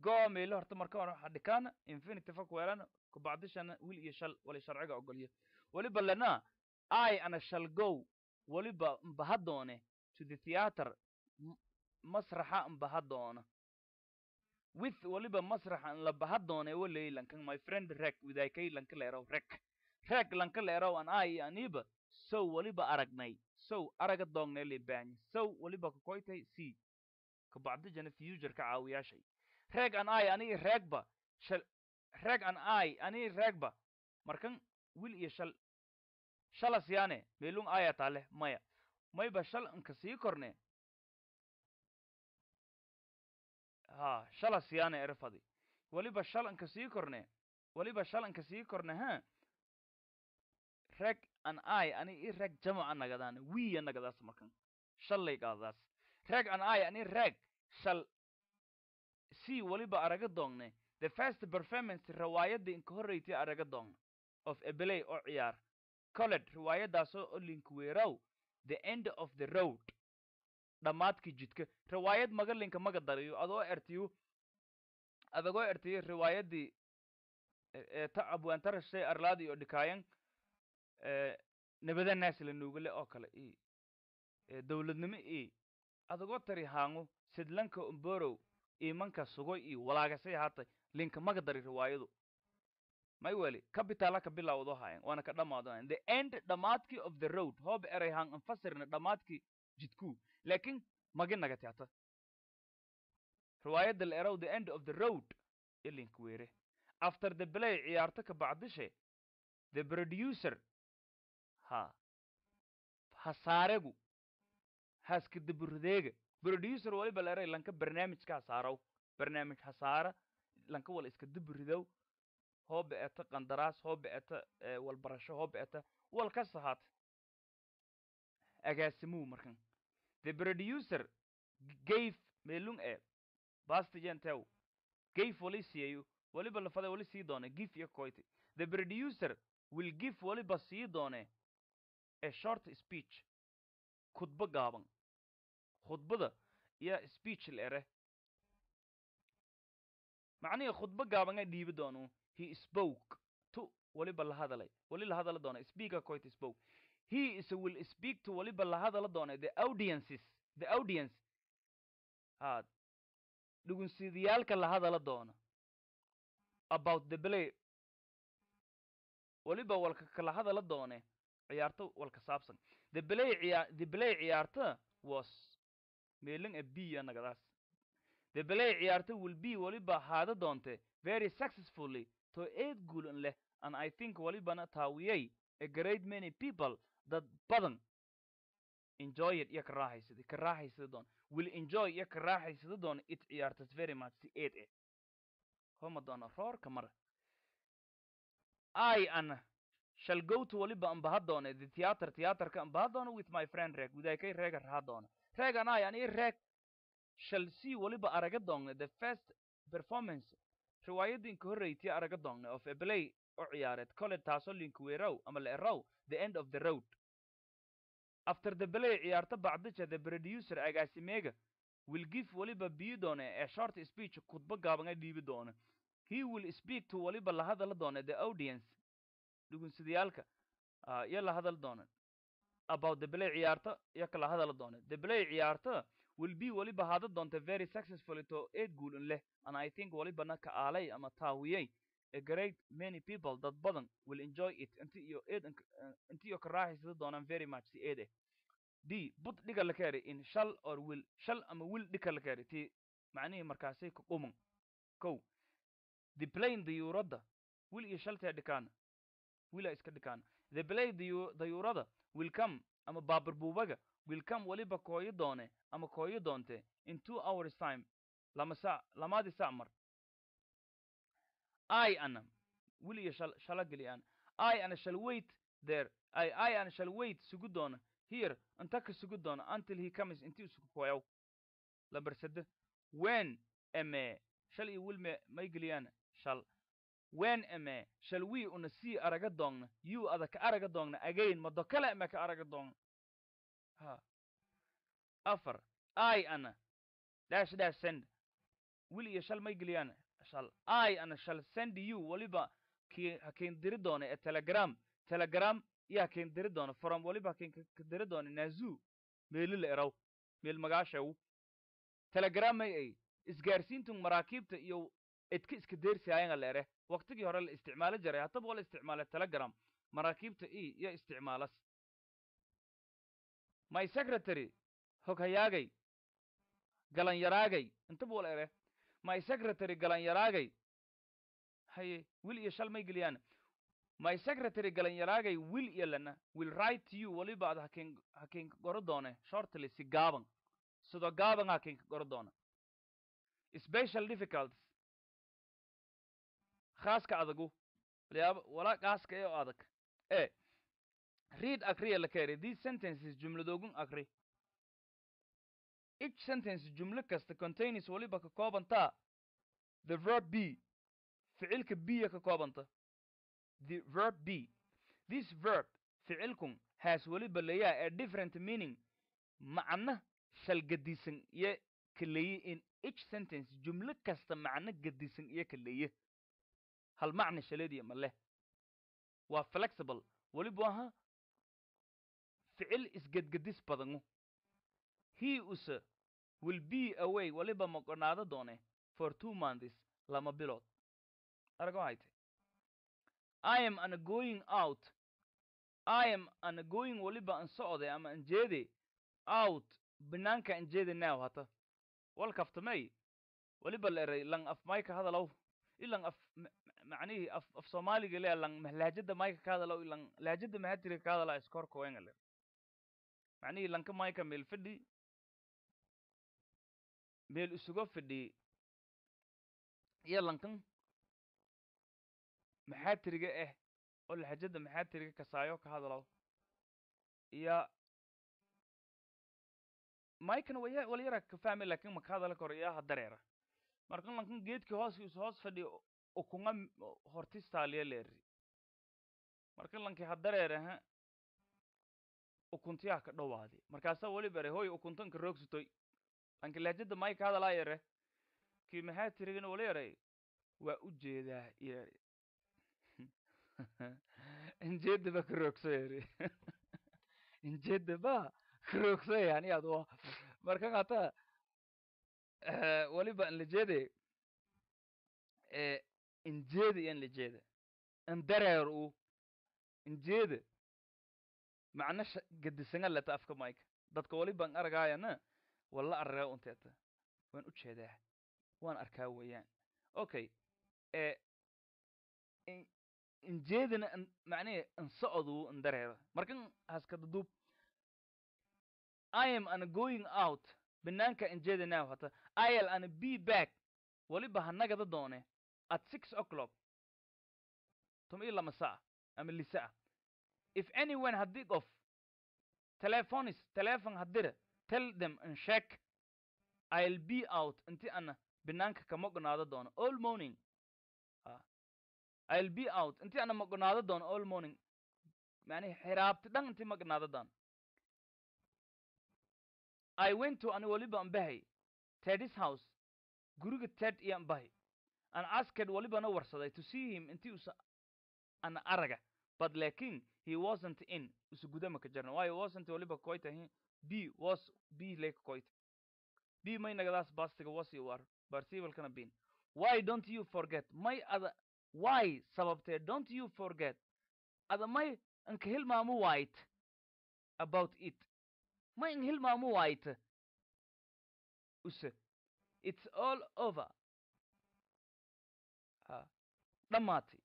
A: Go meelo horta marka hore waxa dhikaana infinity fak weelana kubacdishana wil iyo shal wali sharciga ogolyo. Waliba lana I ana shall go waliba mbaha doone to the theater masraxa mbaha doona. With waliba masraxa in la baha doone waley lankan my friend rek widaykay lanka leerow rek. Rek lanka leerow an ai aniba so waliba aragnay. So araga doongnay libaany so waliba kakoytay c kabacdijana future caawiyaashay reg an ai ani regba shal reg an ai ani regba markan wil iyo shal shalas yaane meelung aya taale maya mayba shal anka sii korne ha shalas yaane erfadi waliba shal anka sii korne waliba shal anka sii korne ha reg an ai ani i reg jamaca nagadaan wiya nagadaas markan shallay qaadaas reg an ai ani shal c waliba araga doongne the first performance rawaayadda inka horreysay araga doon of play oo ciyaar colet riwaayadaasoo oo linkweerow the end of the road dhammaadkii jidka riwaayad maga linka maga dariyo adoo ertiyu adagoo ertiyo riwaayadii ee ta abwaantarashay arlaadi dhikaayan nabada naasila nuugale oo kale i dowladnimo i adagoo tari haangu sidlanka umborow imanka sugoy iyo walaagasay haatay linka maga dari riwaayadu. May weli capitala ka bilawdo hayan waana ka dhamaado hayan. The end dhammaadkii of the road hoob eray hang anfasirna dhammaadkii jidku. Laakiin magi nagati hata riwaayadda la erow the end of the road iyo linka weere. After the play ciyaarto ka bacdishe the producer ha hasaaregu haska daburdeega producer waliba la eray lanka barnaamijka hasaarow barnaamij hasaara lanka wala iska daburidow hooba eta qandaraas hooba eta walbarasho hooba eta wal ka sahaat. Agaasimuu markan. The producer gave meelung e bastigentew gave wali siiyayu waliba lafada wali sii doone give iyo koyti the producer will give waliba sii doone a short speech. Khudbo gaaban. Khudbada iyo speech la ere macnihii khudbo gaaban a dhiibi doonu. He spoke to waliba la hadalay. Wali la hadala doona speaker koyti spoke. He is will speak to waliba la hadala doona the audiences the audience. Ha dhugunsidiyaalka la hadala doona about the play waliba walka kala hadala doone ciyaarto walka saabsan. The play ciyaa the play ciyaarta was meeling a b nagadaas the play ciyaarta will be waliba haada doonte very successfully to eed guulan leh and i think walibana taawiyay a great many people dad badan enjoy it iyo ka raaxaysada ka raaxaysada doon will enjoy iyo ka raaxaysada doon it ciyaartas very much si eed eh. Homa doona roorka mara i an shall go to waliba ambaha doone the theater theaterka ambaha doona with my friend reeg widaakay reega raha doona. Reeg an i an shall see waliba araga doonne the first performance riwaayadda inka horreytiya araga doonne of play oo ciyaareed kole taasoo linkuweerow ama la erow the end of the road. After the play ciyaarta bacdija the producer agaasimeega will give waliba bii doone a short speech khudbo gaaban a dhiibi doone he will speak to waliba la hadala doone the audience dhugunsidayaalka iyo la hadal doone about the play ciyaarta iyo kala hadala doone the play ciyaarta will be waliba haada doonta very successfully to eed guulan leh and i think walibana ka aalay ama taawiyay. A great many people dad badan will enjoy it inti iyo eed inti iyo ka raaxaysada doonaan very much si eed eh. D bud dhiga la kaari in shall or will shall ama will dhika la kaari ti macnihii markaasay ka quman kow the plane dayuuradda will iyo shaltee dhikaan wila iska dhikaan. The play dayuurada will come ama baabur buubaga will come waliba kooyo doone ama kooyo doonte in two hours time lamaadi sac mar. I ana will iyo shal shala geliyaan i ana shall wait there. I i ana shall wait sugu doona. Here inta ka sugu doona until he comes intii isugu kooyow lambar sade when ame shal iyo will me may geliyaan shal. When ame shall we una sii araga doongna you ada araga doongna again mado kale ka araga doongna ha afar i ana dash dash send will iyo shal may geliyaan shal i ana shall send you waliba ki hakiin diri doona ee telegram telegram iyo hakiin diri doona from waliba hakiin ka diri doona nazu meeli la eraw meel magaashaw telegram may ay isgaarsiintun maraakiibta iyo edka iska deersiayanga la ere waqtigii hore la isticmaalo jiray haddaba waa la isticmaalay telegram maraakiibta iyo isticmaalas my secretary hoghayaagay galanyaraagay intaba wala ere my secretary galanyaraagay haye will iyo shal may geliyaan. My secretary galanyaraagay will iyo lana will write to you waliba ad hakiin hakiinka goro doone. Shortly si gaaban sidoo gaaban hakiinka goro doona special difficulties. Khaaska adagu walaa khaaska ee adag. E read akriya la kaeri these sentences jumladoogun akri. Each sentence jumlo kasta contains waliba ka koobantaa the verb b ficilka b ka koobanta. The verb b this verb ficilkun has weliba leeyaha a different meaning. Macno shal gadisan iyo kaleeye in each sentence jumlo kasta macno gadisan iyo kaleeye hal macna shaleediya ma leh. Waa flexible. Weliba aha ficil isgedgedis badanu he use will be away weliba maqonaado doone for two months lama bilood. Arag i am an going out. I am an going weliba an socde ama an jeede out. Banaanka an jeede now hata. Wal kaftamay weliba la eray lang af mayka hadalow ilang af macnihii af af soomaaliga lea lang laajada mayka ka hadalow ilang laajada mahatiriga ka hadala iskorka wenga le macnihii lanka mayka meel fidhi meel isuga fidhi iyo lankan maxaatiriga ah oo laxajada maxaatiriga kasaayo ka hadalow iyo maykan waya walyara ka fahmay laakiin maka hadala koro iyaha dareera markan lankan geedki hoos is hoos fadhi ukunga hortistaaliya leeri markan lanki ha dareeraha ukuntiyaha ka dhowaadi. Markaasa weliba ere hoy ukuntanka roogsatoy lanki lahajada may ka hadalaa yare. Kii maxaa tirigana wala yaray waa u jeedaa yari injeedaba ka roogso yari injeedaba ka roogso yani ad wa markan hata weliba an lajeede injeeda iyan lajeeda an dareer u? Injeeda macna gadisanga leta afka mayka dadka weliban aragaayana walla aragaa unteeta waan u jeedaa. Waan arkaa weeyaan. Okay injeedana an macnihi an dareera markan haskadaduub i am an going out. Banaanka injeeda now hata. I'll an be back. Weliba hanagada doone at six o'clock. Tuma ii lama sa'a ama lisa'a if anyone haddii qof telephonis telefon haddira tell them and sheek i'll be out inti ana banaanka ka maqnaado doono all morning. I'll be out inti ana maqnaado doono all morning. Yani xiraabti dhan inti maqnaado doono i went to ani waliba an bahay tedis house guriga ted iyo an bahay an asked walibana warsaday to see him inti usa ana araga but laakiin he wasn't in usa gudama ka jarna waayo wasn't waliba koyta b was b lake koyta b may nagadaas bastiga wasi war barsibalkana bin. Why don't you forget? May ada why sababtee don't you forget? Ada may anka hilmaamu white about it. May an hilmaamu white use it's all over. Uh, dhammaati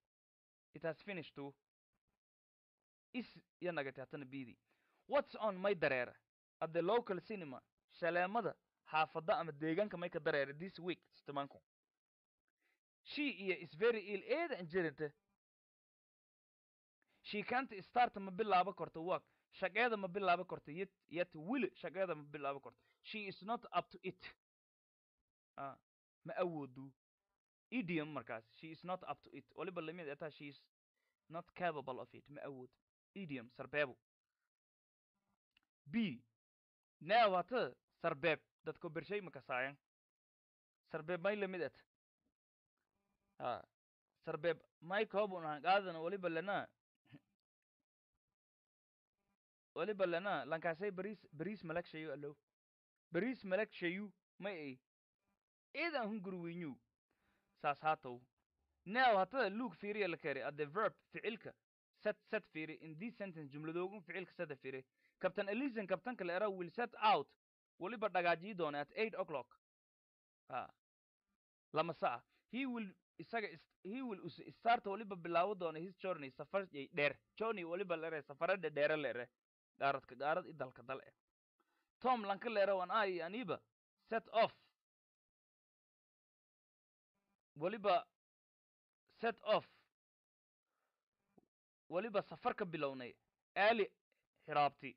A: it has finished too is iyo nagati hatana what's on may dareera? At the local cinema shaleemada xaafada ama deegaanka may ka dareera this week stimanku she iyo is very ill eeda anjerinte she can't start ma bilaabo korto work. Shaqeeda ma bilaabo korto yet yet wili shaqeeda ma bilaabo korto she is not up to it. Uh, ma awoodu? Idiom markaas. She is not up to it. Waliba la mid ataa she is not capable of it. Ma awood idiom sarbeebo b now hata sarbeeb dadko bershay ma kasaayan? Sarbeeb may la mid at ha sarbeeb may koobun aan qaadana waliba lana waliba lana lankaasay bariis bariis malag shayu alow bariis malag shayu may ay. Eedan hungurwinyu saas haatow. Hatada luke fiiriya la keri the verb ficilka set set fiiri. In this sentence jumladoogun ficilka sada fiiri. Captain elison captainka la era will set out. Weliba dhagaajiyi doona at eight o'clock. A lama sa'a. He will isaga he will us starta weliba bilaabo doona his journey safar dheer. Journey weliba lere safarada dheere lere gaaradka gaarad i dalka dal eh. Tom lanka lere wan ai aniba set off. Weliba set off weliba safar ka bilownay early xiraabti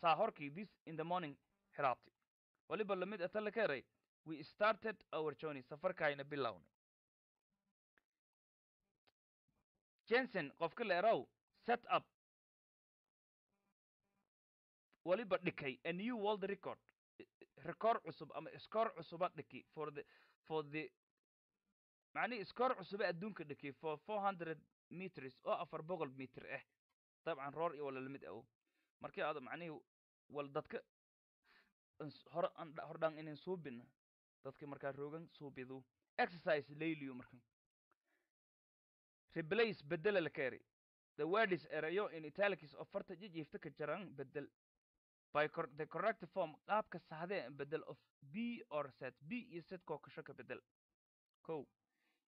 A: saahorkii this in the morning xiraabti. Weliba la mid ata la keray we started our journey safarkaayna bilownay. Jensen qofka leerow set up. Waliba dhikay a new world record record cusub ama score cusuba dhiki for the for the macnihi score cusuba adduunka dhiki for four hundred meters oo afar boqol mitir ah dabcan roor iyo wala la mid awo markii aad macnihii wal dadka hor hordhaan inin suubina dadka markaa roogan suubidu exercise layliyo markan. Replace bedela la keri the word is in italics of farta jijiifta ka jaran bedel by the correct form qaabka saxdee bedel of b or set b iyo setkoo kasho ka bedel ko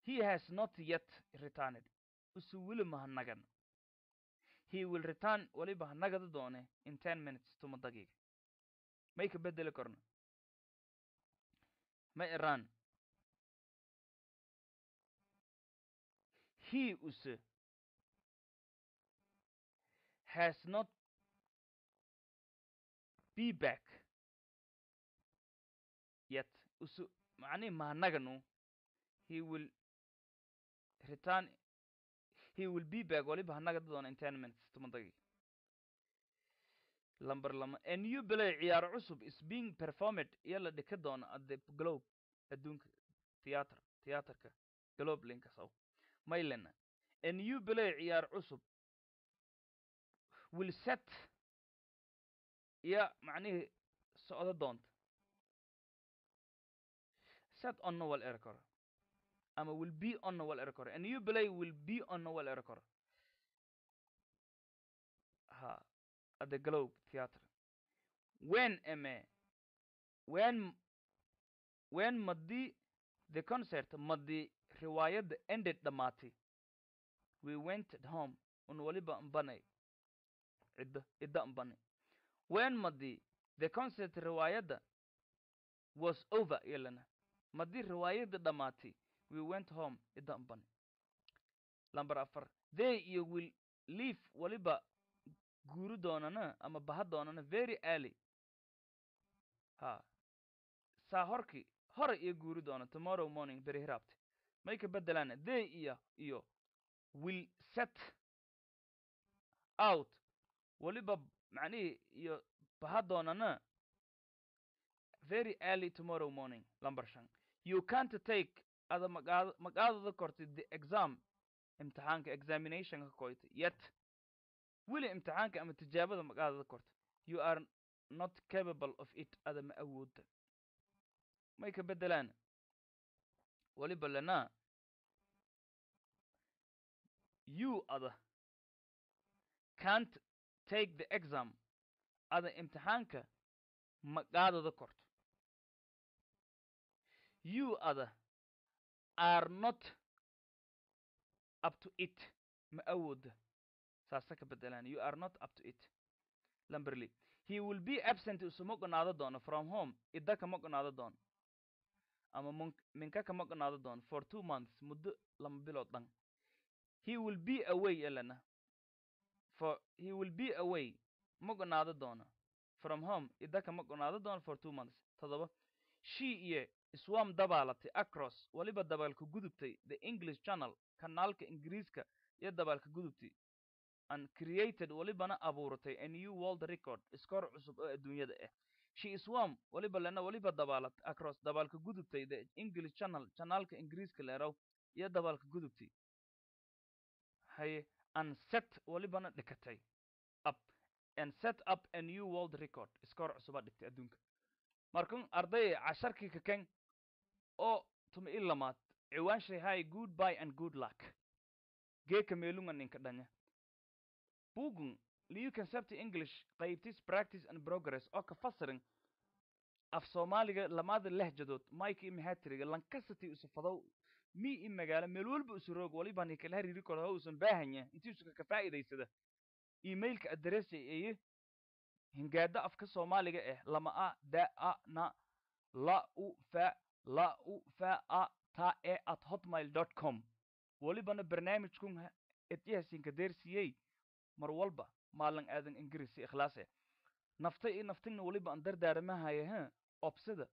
A: he has not yet returned usu weli mahanagan he will return waliba hanagada doone in ten minutes tuma daqiiqa may ka bedeli korna ma iran. He use has not be back yet. Usu macnihi mahanaganu he will return he will be back. Waliba hanagada doona in ten minutes tuma daqiiqa lamber lama. A new play ciyaaro cusub is being performed iyo la dhika doona at the globe adduunka theater theaterka globe linkasaw maylena. A new play ciyaar cusub will set iyo macnihii socdo doonta. Set onna wal eri karo ama will be onna eri karo a new play will be onna wal eri karo ha at the globe theater when ame when when madi the concert madi riwaayadda ended dhamaatay we went home. Un waliba mbanay. Cidda idda mbanay. When madi the concert riwaayadda was over ilana madi riwaayadda dhamaatay we went home idda mbanay lamber afar. They iyo will leave waliba guuri doonana ama baha doonana very early. Ha. Saa horkii hore iyo guuri doona tomorrow morning beri hiraabte may ka bedelaana they iyo iyo will set out. Waliba macnihii iyo baha doonana very early tomorrow morning lamber shan. You can't take ada magaad magaadada kortay the exam imtixaanka examinationka koyta yet weli imtixaanka ama tijaabada magaadada korta you are not capable of it ada ma awoodda. May ka bedelaan. Waliba lana you ada can't take the exam ada imtixaanka magaadada korto you ada are not up to it. Ma awoodda saasa ka bedelaan. You are not up to it. Lamberley he will be absent isuma gonaado doono from home. Idda kama gonaado doono. Ama minka kama gonaado doono for two months muddo lama bilood dhan. He will be away elena. For he will be away. Ma gonaado doono from home. Idda kama gonaado doono for two months. Toddoba. She iyo swam dabaalatay across waliba dabaalka gudubtay the english channel kanaalka ingiriiska iyo dabaalka gudubtay and created walibana abuuratay a new world record iskoor cusub oo adduunyada ah she swam waliba lena waliba dabaalat across dabaalka gudubtay the english channel chanaalka ingiriiska leeraw iyo dabaalka gudubtay haye and set walibana dhikatay up and set up a new world record iskoor cusuba dhigtay adduunka. Markan arday casharkii kaken oo tuma i lamaad ciwaan shay hay good bye and good luck. Geeka meelunga ninka dhanya. Bugun liu concept english qaybtis practice and progress oo ka fasirin af soomaaliga lamaada lehjadood mike imahatriga lankasati isu fadow mi i magaalo meel walba isu roog waliba nikala hariri karo ho usan baahanya intii isu ka faa'iidaysada. Emailka adressa eye hingaada afka soomaaliga eh lama a da a na la u fa la u fa a ta e at hotmail dot com. Walibana barnaamijkun edyahasinka deersiyey mar walba maalin aadan ingiriisi ikhlaase. Nafta iyo naftina waliba aan dardaaramahaye ha obsida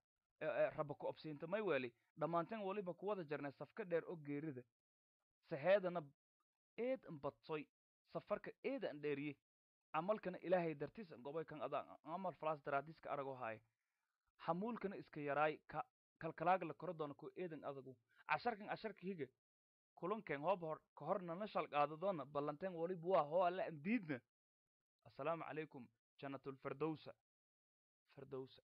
A: raba ku obsiinta may weeli dhammaanteen waliba kuwada jarnay safka dheer oo geerida. Saheedana eed an badsoy safarka eeda an dheeriye. Camalkana ilaahay dartiis an gobay kan ada amal falaas daraadiska arago haay. Hamuulkana iska yaraay ka kalkalaagla koro doona ku eedan adagu casharkan casharka higa kulankeen hooba hor ka hor nana shal qaadadoona ballanteen waliba waa hoo alle an diidna assalaamu calaykum jannatulfirdowsa firdowsa